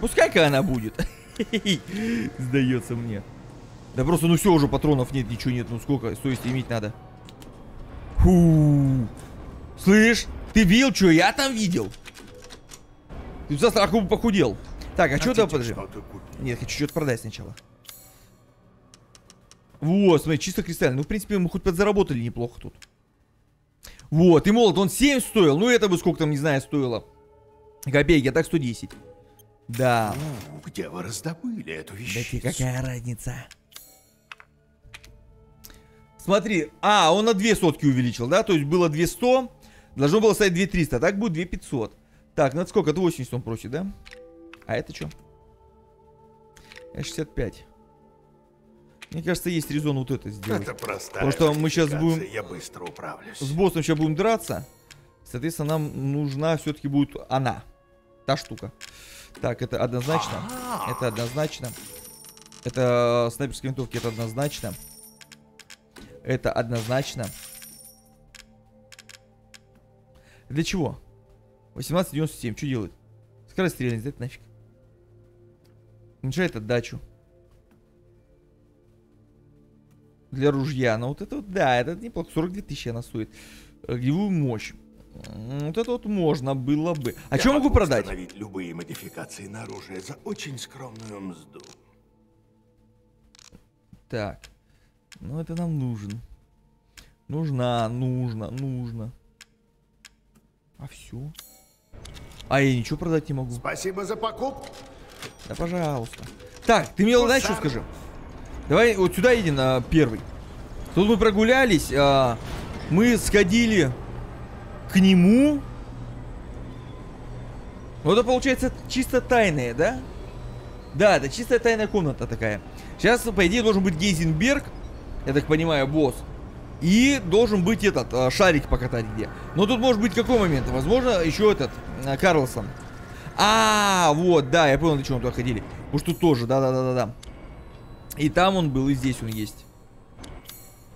[SPEAKER 1] Пускай-ка она будет. Сдается мне. Да просто, ну все, уже патронов нет, ничего нет. Ну сколько, совести иметь надо. Фу. Слышь, ты видел, что я там видел? Ты за страху похудел. Так, а что там, подожди?
[SPEAKER 2] Купить.
[SPEAKER 1] Нет, хочу что-то продать сначала. Вот, смотри, чисто кристально. Ну, в принципе, мы хоть подзаработали неплохо тут. Вот, и молот, он 7 стоил. Ну, это бы сколько там, не знаю, стоило. Копейки, а так 110. Да.
[SPEAKER 2] Ну, где вы раздобыли эту
[SPEAKER 1] Да
[SPEAKER 2] вещицу?
[SPEAKER 1] тебе какая разница? Смотри, а, он на 2 сотки увеличил, да? То есть было 200, должно было стать 2300, а так будет 2500. Так, ну это сколько? Это 80 он просит, да? А это что? Я 65. Мне кажется, есть резон вот это сделать.
[SPEAKER 2] Это простая
[SPEAKER 1] Потому что мы
[SPEAKER 2] фортификация,
[SPEAKER 1] будем-
[SPEAKER 2] Я быстро управлюсь.
[SPEAKER 1] С боссом сейчас будем драться. Соответственно, нам нужна все-таки будет она. Та штука. Так, это однозначно. Это однозначно. Это снайперские винтовки, это однозначно. Это однозначно. Для чего? 18.97, что делает? Скорострельность, это нафиг. Уменьшает отдачу. Для ружья. Ну вот это вот, да, это неплохо. 42 тысячи она стоит. Огневую мощь. Вот это вот можно было бы. А
[SPEAKER 2] Я
[SPEAKER 1] что могу продать?
[SPEAKER 2] любые модификации на оружие за очень скромную мзду.
[SPEAKER 1] Так. Ну это нам нужен. Нужна, нужно, нужно. А все. А я ничего продать не могу.
[SPEAKER 2] Спасибо за покупку.
[SPEAKER 1] Да пожалуйста. Так, ты мне знаешь, что скажи? Давай вот сюда едем на первый. Тут мы прогулялись, а, мы сходили к нему. Ну это получается чисто тайная, да? Да, это чистая тайная комната такая. Сейчас, по идее, должен быть Гейзенберг, я так понимаю, босс. И должен быть этот, а, шарик покатать где. Но тут может быть какой момент? Возможно, еще этот, а, Карлсон. А, вот, да, я понял, для чего мы туда ходили. Что тут тоже, да-да-да-да-да. И там он был, и здесь он есть.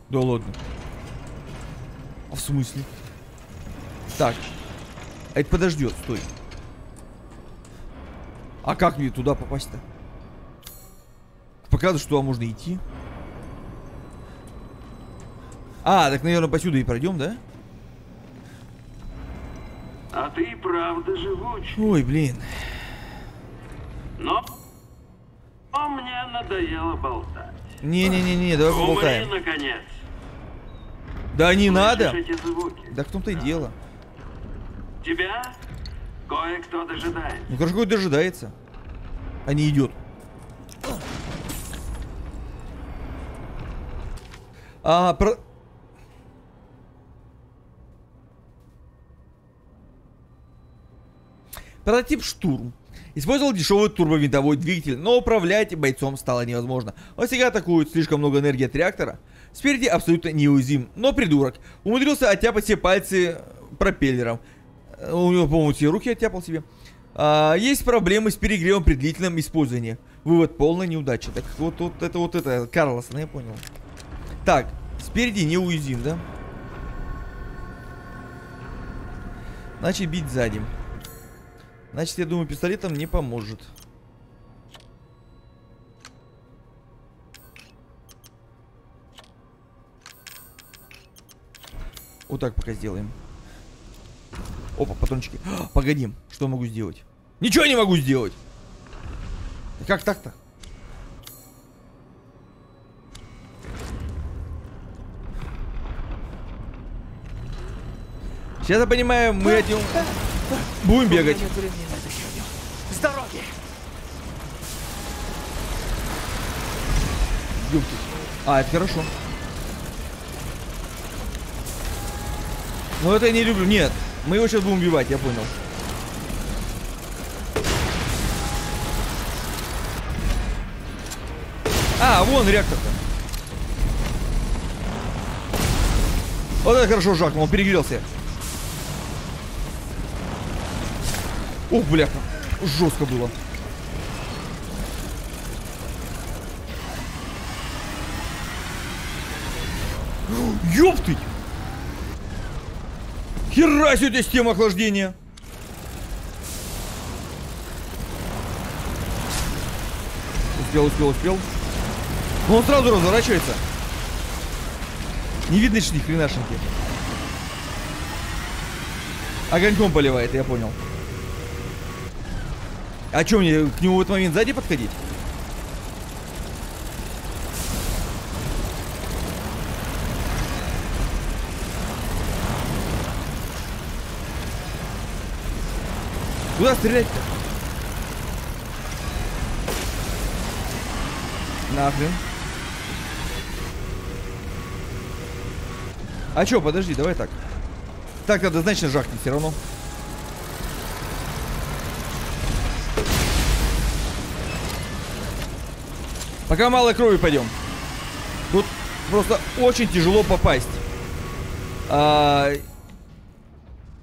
[SPEAKER 1] Да ладно. А в смысле? Так. А это подождет, стой. А как мне туда попасть-то? Показывает, что туда можно идти. А, так, наверное, посюда и пройдем, да?
[SPEAKER 4] А ты и правда живуч.
[SPEAKER 1] Ой, блин.
[SPEAKER 4] Но... Но мне надоело болтать.
[SPEAKER 1] Не-не-не-не, давай
[SPEAKER 4] Умри,
[SPEAKER 1] поболтаем.
[SPEAKER 4] наконец.
[SPEAKER 1] Да не надо.
[SPEAKER 4] Слышишь звуки?
[SPEAKER 1] Да в том-то и дело.
[SPEAKER 4] Тебя кое-кто дожидается.
[SPEAKER 1] Ну, какой дожидается. А не идет. А, про... Прототип штурм. Использовал дешевый турбовинтовой двигатель, но управлять бойцом стало невозможно. Он всегда атакует слишком много энергии от реактора. Спереди абсолютно неуязвим, но придурок. Умудрился оттяпать все пальцы пропеллером. У него, по-моему, все руки оттяпал себе. А, есть проблемы с перегревом при длительном использовании. Вывод полная неудача. Так вот, вот это вот это, Карлсон, я понял. Так, спереди неуязвим, да? Значит, бить сзади. Значит, я думаю, пистолетом не поможет. Вот так пока сделаем. Опа, патрончики. А, погоди, что могу сделать? Ничего не могу сделать! Как так-то? Сейчас я понимаю, мы этим будем бегать.
[SPEAKER 3] С дороги!
[SPEAKER 1] Ёпты. А, это хорошо. Но это я не люблю. Нет, мы его сейчас будем убивать, я понял. А, вон реактор-то. Вот это хорошо жахнул, он перегрелся. Ух, бляха. Жестко было. Ёптыть! Хера себе система охлаждения! Успел, успел, успел. Но он сразу разворачивается. Не видно ж ни хренашеньки. Огоньком поливает, я понял. А что мне к нему в этот момент сзади подходить? Куда стрелять-то? Нахрен. А чё, подожди, давай так. Так надо, значит, жахнет все равно. Пока мало крови пойдем. Тут просто очень тяжело попасть. А,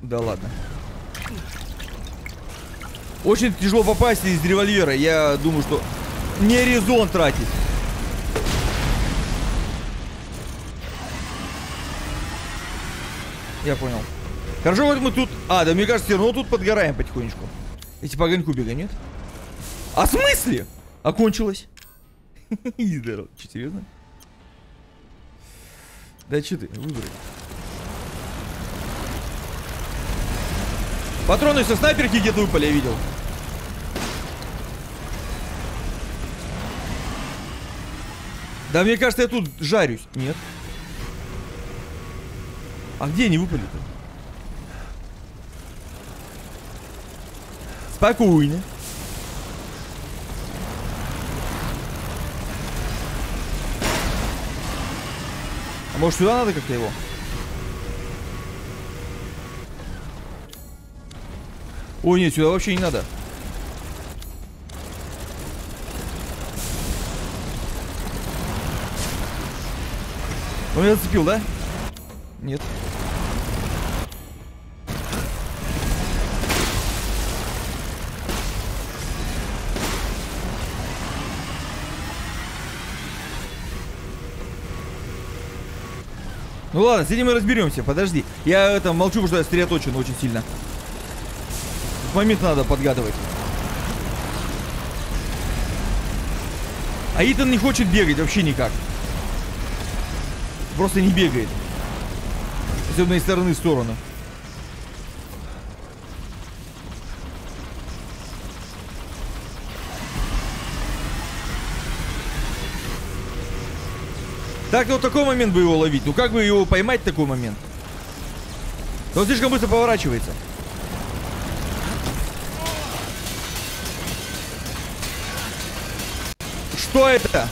[SPEAKER 1] Да ладно. Очень тяжело попасть из револьвера. Я думаю, что не резон тратить. Я понял. Хорошо, вот мы тут... А, да мне кажется, все равно тут подгораем потихонечку. Если по огоньку бегаем, нет? А смысле? Окончилось. Че, серьезно? Да че ты, выбрали. Патроны со снайперки где-то выпали, я видел. Да мне кажется, я тут жарюсь. Нет. А где они выпали-то? Спокойно. А может сюда надо как-то его? Ой, нет, сюда вообще не надо. Он меня зацепил, да? Нет. Ну ладно, с этим мы разберемся, подожди. Я это молчу, потому что я сосредоточен очень сильно. В момент надо подгадывать. А Итан не хочет бегать вообще никак. Просто не бегает. Особенно из стороны в сторону. Так, вот такой момент бы его ловить. Ну как бы его поймать такой момент? Он слишком быстро поворачивается. Что это?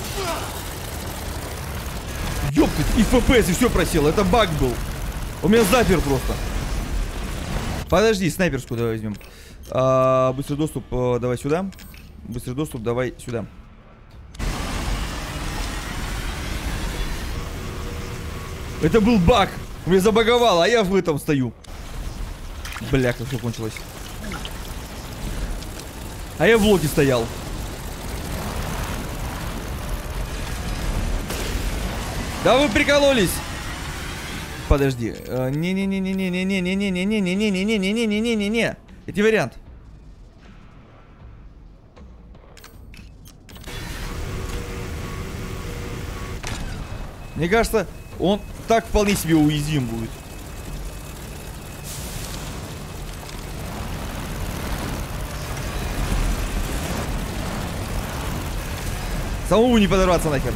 [SPEAKER 1] Ёптать, и FPS, и все просел. Это баг был. У меня запер просто. Подожди, снайперскую давай возьмем. А, быстрый доступ а, давай сюда. Быстрый доступ давай сюда. Это был баг. У меня забаговало, а я в этом стою. Бля, как все кончилось. А я в локе стоял. Да вы прикололись. Подожди. Не-не-не-не-не-не-не-не-не-не-не-не-не-не-не-не-не-не. Эти вариант. Мне кажется, он так вполне себе уязвим будет. Самому не подорваться нахер.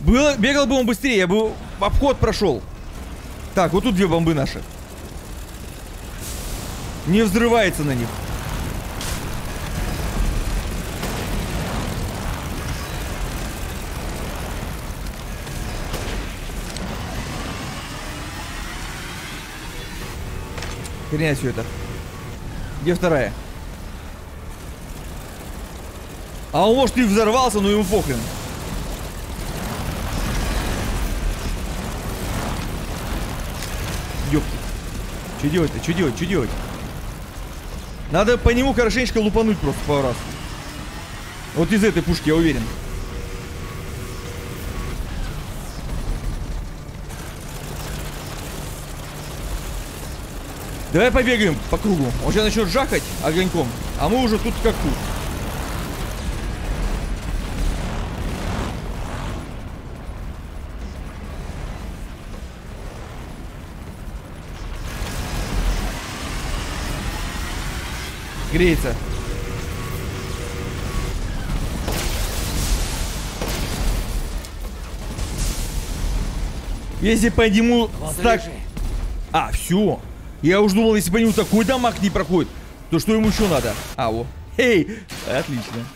[SPEAKER 1] Было, бегал бы он быстрее, я бы обход прошел. Так, вот тут две бомбы наши. Не взрывается на них. Хрена все это. Где вторая? А он может и взорвался, но ему похрен. Ёпки. Что делать-то? Что делать? Что делать? Надо по нему хорошенечко лупануть просто пару раз. Вот из этой пушки, я уверен. Давай побегаем по кругу. Он сейчас начнет жахать огоньком, а мы уже тут как тут. Греется. Если по нему так... А, все. Я уж думал, если по нему такой дамаг не проходит, то что ему еще надо? А, о. Эй! Отлично.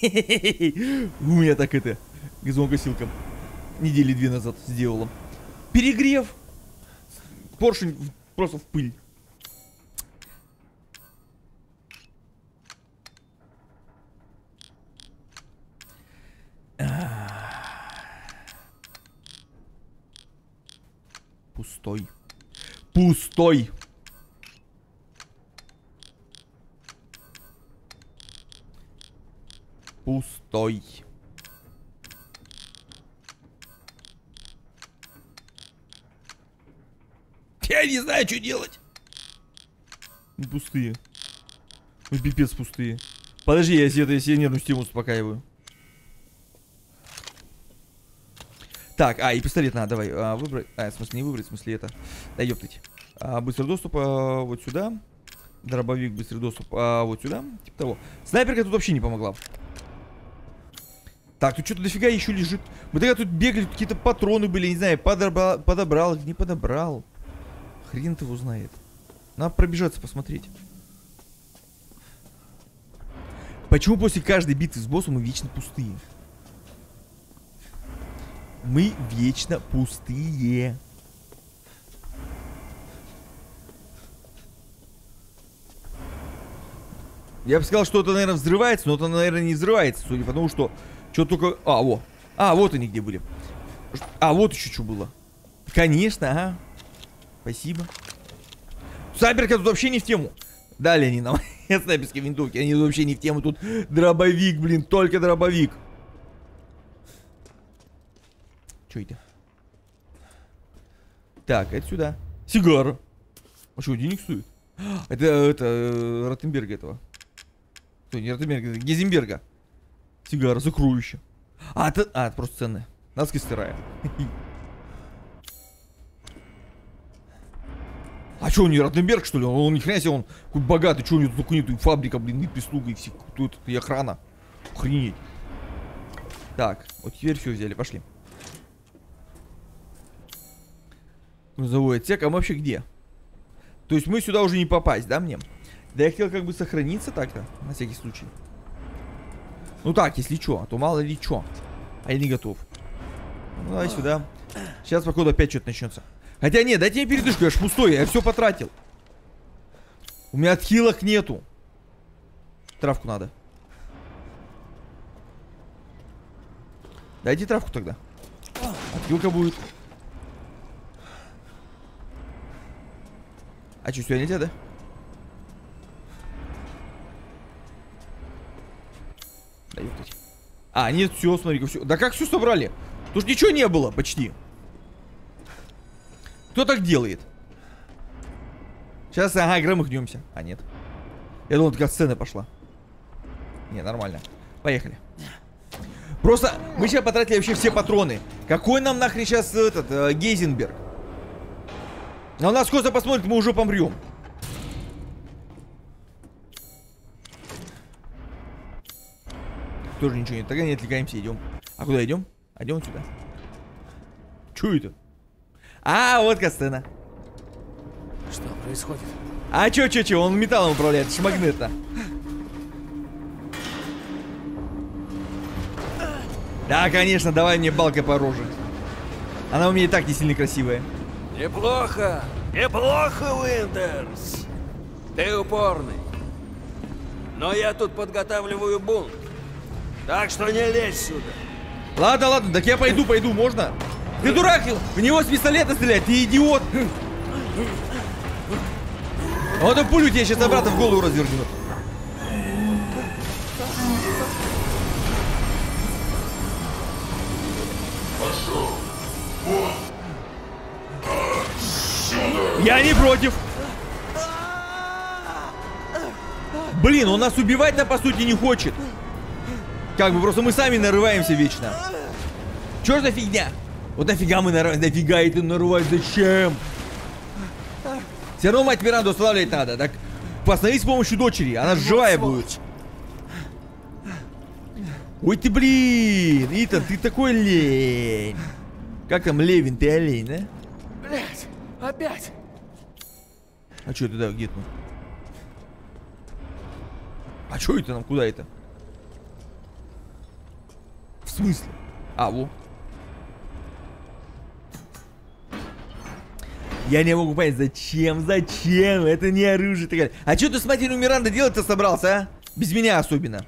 [SPEAKER 1] У меня так это, газонкосилка недели две назад сделала. Перегрев. Поршень просто в пыль. Пустой. Пустой. Пустой. Я не знаю, что делать. Ну, Пустые. Ну, пипец пустые. Подожди, я себе, я себе нервную систему успокаиваю. Так, а, и пистолет надо, давай, а, выбрать. А, в смысле, не выбрать, в смысле это. Да ёптать. А, быстрый доступ а, вот сюда. Дробовик, быстрый доступ а, вот сюда. Типа того. Снайперка тут вообще не помогла. Так, тут что-то дофига еще лежит. Мы тогда тут бегали, тут какие-то патроны были, не знаю, подобрал, подобрал не подобрал. Хрен его знает. Надо пробежаться, посмотреть. Почему после каждой битвы с боссом мы вечно пустые? Мы вечно пустые. Я бы сказал, что это, наверное, взрывается, но это, наверное, не взрывается, судя по тому, что... Что только... А, во. А, вот они где были. А, вот еще что было. Конечно, ага. Спасибо. Снайперка тут вообще не в тему. Дали они нам снайперские винтовки. Они вообще не в тему. Тут дробовик, блин, только дробовик. Че это? Так, это сюда. Сигара. А что, денег стоит? Это, это, э, Ротенберга этого. Что, не Ротенберга, это Гезенберга. Сигара, закроющая. А, это, а, это просто ценная. Носки стирает. А что, он не Ротенберг, что ли? Он, он ни хрена себе, он какой богатый, что у него тут нету, и фабрика, блин, и прислуга, и все, тут и охрана. Охренеть. Так, вот теперь все взяли, пошли. Грузовой отсек, а мы вообще где? То есть мы сюда уже не попасть, да, мне? Да я хотел как бы сохраниться так-то, на всякий случай. Ну так, если что, а то мало ли что. А я не готов. Ну давай сюда. Сейчас, походу, опять что-то начнется. Хотя нет, дайте мне передышку, я ж пустой, я все потратил. У меня отхилок нету. Травку надо. Дайте травку тогда. Отхилка будет. А что, сюда нельзя, да? Да. А, нет, все, смотри-ка, все. Да как все собрали? Тут ничего не было почти. Кто так делает? Сейчас, ага, громыхнемся. А, нет. Я думал, такая сцена пошла. Не, нормально. Поехали. Просто мы сейчас потратили вообще все патроны. Какой нам нахрен сейчас этот, э, Гейзенберг? А у нас кто-то посмотрит, мы уже помрем. Тоже ничего нет. Тогда не отвлекаемся, идем. А куда идем? Идем сюда. Че это? А, вот Костена.
[SPEAKER 3] Что происходит?
[SPEAKER 1] А чё, чё, чё, он металлом управляет, магнитно. Да, конечно, давай мне балкой по роже. Она у меня и так не сильно красивая.
[SPEAKER 5] Неплохо, неплохо, Уиндерс. Ты упорный. Но я тут подготавливаю бунт. Так что не лезь сюда.
[SPEAKER 1] Ладно, ладно, так я пойду, пойду, можно? Ты дурак, в него с пистолета стрелять, ты идиот. Вот эту пулю тебе сейчас обратно в голову развернет. Я не против. Блин, он нас убивать-то по сути не хочет. Как бы просто мы сами нарываемся вечно. Чё за фигня? Вот нафига мы нарываем? Нафига это нарывать? Зачем? Все равно мать Миранду останавливать надо. Так постанови с помощью дочери. Она живая будет. Ой ты блин! Итан, ты такой лень. Как там Левин, ты олень, да?
[SPEAKER 3] Блять, опять.
[SPEAKER 1] А что это, да, где-то? А что это нам? Куда это? В смысле? А, во. Я не могу понять, зачем, зачем? Это не оружие. такое. А что ты с матерью Миранда делать-то собрался, а? Без меня особенно.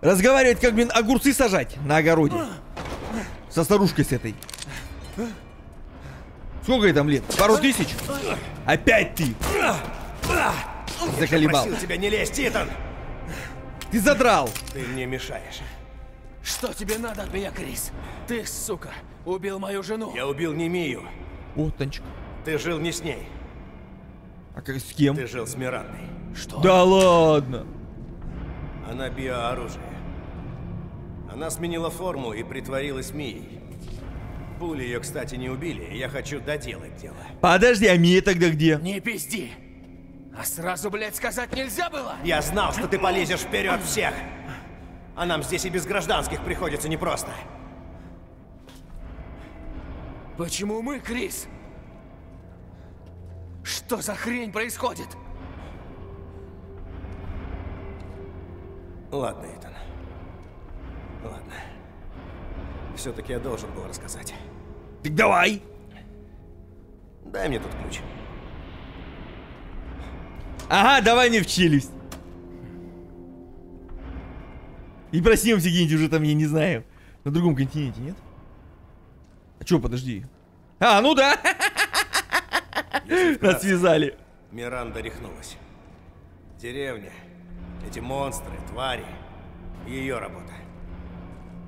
[SPEAKER 1] Разговаривать, как, блин, огурцы сажать на огороде. Со старушкой с этой. Сколько ей там лет? Пару тысяч? Опять ты! Заколебал.
[SPEAKER 6] Просил тебя не лезть, Итан!
[SPEAKER 1] Ты задрал!
[SPEAKER 6] Ты мне мешаешь.
[SPEAKER 3] Что тебе надо от меня, Крис? Ты, сука, убил мою жену.
[SPEAKER 6] Я убил не Мию.
[SPEAKER 1] О, Танчик.
[SPEAKER 6] Ты жил не с ней.
[SPEAKER 1] А как, с кем?
[SPEAKER 6] Ты жил с Мирандой.
[SPEAKER 3] Что?
[SPEAKER 1] Да ладно!
[SPEAKER 6] Она биооружие. Она сменила форму и притворилась Мией. Пули ее, кстати, не убили, я хочу доделать дело.
[SPEAKER 1] Подожди, а Мия тогда где?
[SPEAKER 3] Не пизди. А сразу, блядь, сказать нельзя было?
[SPEAKER 6] Я знал, что ты полезешь вперед всех! А нам здесь и без гражданских приходится непросто.
[SPEAKER 3] Почему мы, Крис? Что за хрень происходит?
[SPEAKER 6] Ладно, Итан. Ладно. Все-таки я должен был рассказать.
[SPEAKER 1] Так давай!
[SPEAKER 6] Дай мне тут ключ.
[SPEAKER 1] Ага, давай мне в челюсть. И проснемся где-нибудь уже там, я не знаю. На другом континенте, нет? А чё, подожди. А, ну да! Нас связали.
[SPEAKER 6] Миранда рехнулась. Деревня, эти монстры, твари. Ее работа.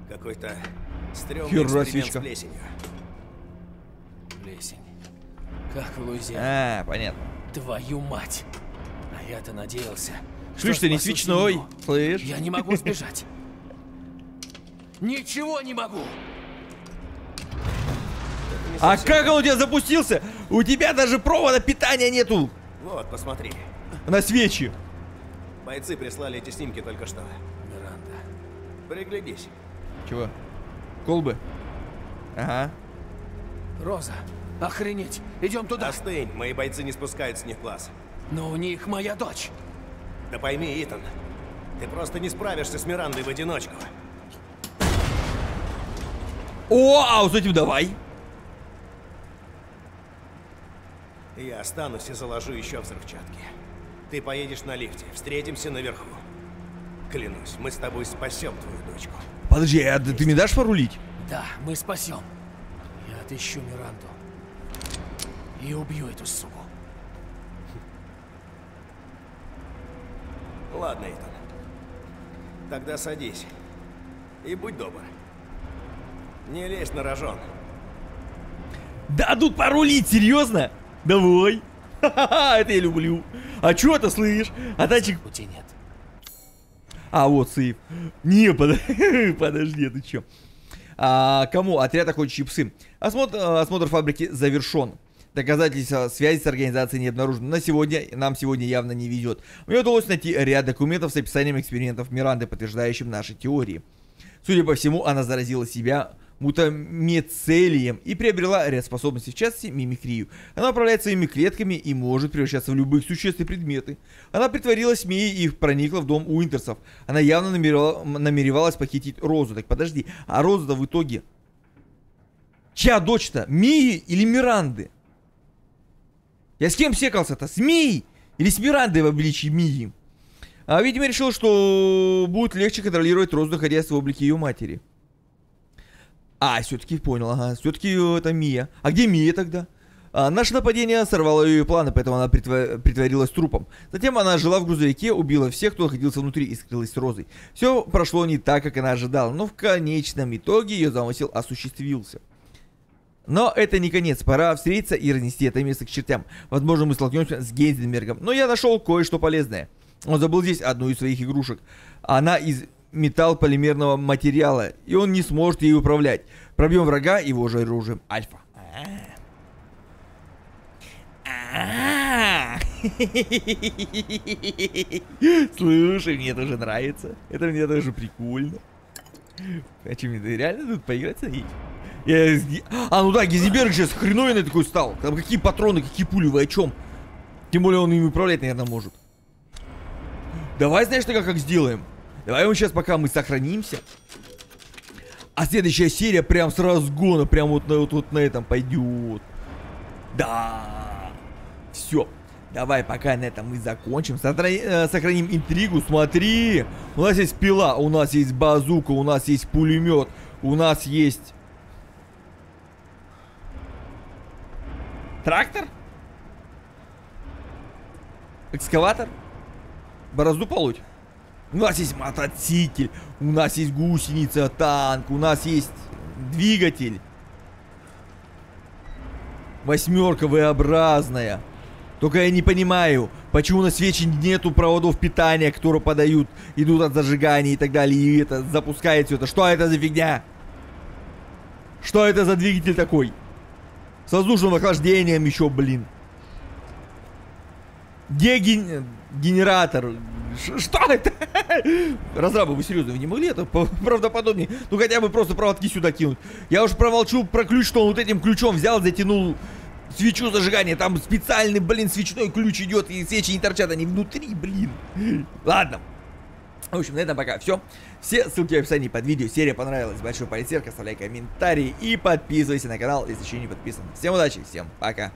[SPEAKER 6] Какой-то стрёмный
[SPEAKER 1] Хера
[SPEAKER 6] эксперимент с плесенью.
[SPEAKER 3] Плесень. Как в Луизиане.
[SPEAKER 1] А, понятно.
[SPEAKER 3] Твою мать. А я-то надеялся.
[SPEAKER 1] Слышь, ты не свечной. Слышь?
[SPEAKER 3] Я не могу сбежать. Ничего не могу.
[SPEAKER 1] А как он у тебя запустился? У тебя даже провода питания нету
[SPEAKER 6] Вот, посмотри.
[SPEAKER 1] на свечи.
[SPEAKER 6] Бойцы прислали эти снимки только что.
[SPEAKER 3] Миранда.
[SPEAKER 6] Приглядись.
[SPEAKER 1] Чего? Колбы? Ага.
[SPEAKER 3] Роза. Охренеть. Идем туда.
[SPEAKER 6] Остынь, мои бойцы не спускают с них глаз.
[SPEAKER 3] Но у них моя дочь.
[SPEAKER 6] Да пойми, Итан, ты просто не справишься с Мирандой в одиночку.
[SPEAKER 1] О, а вот с этим давай.
[SPEAKER 6] Я останусь и заложу еще взрывчатки. Ты поедешь на лифте, встретимся наверху. Клянусь, мы с тобой спасем твою дочку.
[SPEAKER 1] Подожди, а ты мне дашь порулить?
[SPEAKER 3] Да, мы спасем. Отыщу Миранду. И убью эту суку.
[SPEAKER 6] Ладно, Итан. Тогда садись. И будь добр. Не лезь на рожон.
[SPEAKER 1] Дадут порулить, серьезно? Давай. Ха-ха-ха, это я люблю. А чё это, слышь? А тачек...
[SPEAKER 3] Пути нет.
[SPEAKER 1] А, вот сейф. Не, под... подожди, ты чё? А, кому? Отряд охотничьи псы. Осмотр, э, осмотр фабрики завершен. Доказательства связи с организацией не обнаружено. На сегодня, нам сегодня явно не везет. Мне удалось найти ряд документов с описанием экспериментов Миранды, подтверждающим наши теории. Судя по всему, она заразила себя мутамицелием и приобрела ряд способностей, в частности, мимикрию. Она управляет своими клетками и может превращаться в любых существ и предметы. Она притворилась Мией и проникла в дом Уинтерсов. Она явно намеревала- намеревалась похитить Розу. Так подожди, а Роза-то в итоге... Чья дочь-то? Мии или Миранды? Я с кем секался-то? С Мией? Или с Мирандой в обличии Мии? А, видимо, решил, что будет легче контролировать Розу, находясь в облике ее матери. А, все-таки понял, ага. Все-таки это Мия. А где Мия тогда? А, наше нападение сорвало ее планы, поэтому она притва- притворилась трупом. Затем она жила в грузовике, убила всех, кто находился внутри и скрылась с Розой. Все прошло не так, как она ожидала, но в конечном итоге ее замысел осуществился. Но это не конец, пора встретиться и разнести это место к чертям. Возможно, мы столкнемся с Гейзенбергом, но я нашел кое-что полезное. Он забыл здесь одну из своих игрушек. Она из металл полимерного материала, и он не сможет ей управлять. Пробьем врага его же оружием Альфа. А. Слушай, мне тоже нравится. Это мне тоже прикольно. Хочу мне реально тут поиграть с ней? Я... А, ну да, Гизиберг сейчас хреновиной такой стал. Там какие патроны, какие пули, вы о чем? Тем более он ими управлять, наверное, может. Давай, знаешь, тогда как сделаем? Давай мы сейчас, пока мы сохранимся. А следующая серия прям с разгона, прям вот на, вот, вот на этом пойдет. Да. Все. Давай, пока на этом мы закончим. Э, сохраним интригу. Смотри. У нас есть пила, у нас есть базука, у нас есть пулемет, у нас есть... Трактор? Экскаватор? Борозду полуть? У нас есть мотоцикль, у нас есть гусеница, танк, у нас есть двигатель. Восьмерка V-образная. Только я не понимаю, почему на свече нету проводов питания, которые подают, идут от зажигания и так далее, и это запускает все это. Что это за фигня? Что это за двигатель такой? С воздушным охлаждением еще, блин. Где ген- генератор? Что это? Разрабы, вы серьезно, вы не могли это по- правдоподобнее? Ну хотя бы просто проводки сюда кинуть. Я уж промолчу про ключ, что он вот этим ключом взял, затянул свечу зажигания. Там специальный, блин, свечной ключ идет, и свечи не торчат, они внутри, блин. Ладно. В общем, на этом пока все. Все ссылки в описании под видео. Серия понравилась. Большой палец оставляй комментарии и подписывайся на канал, если еще не подписан. Всем удачи, всем пока.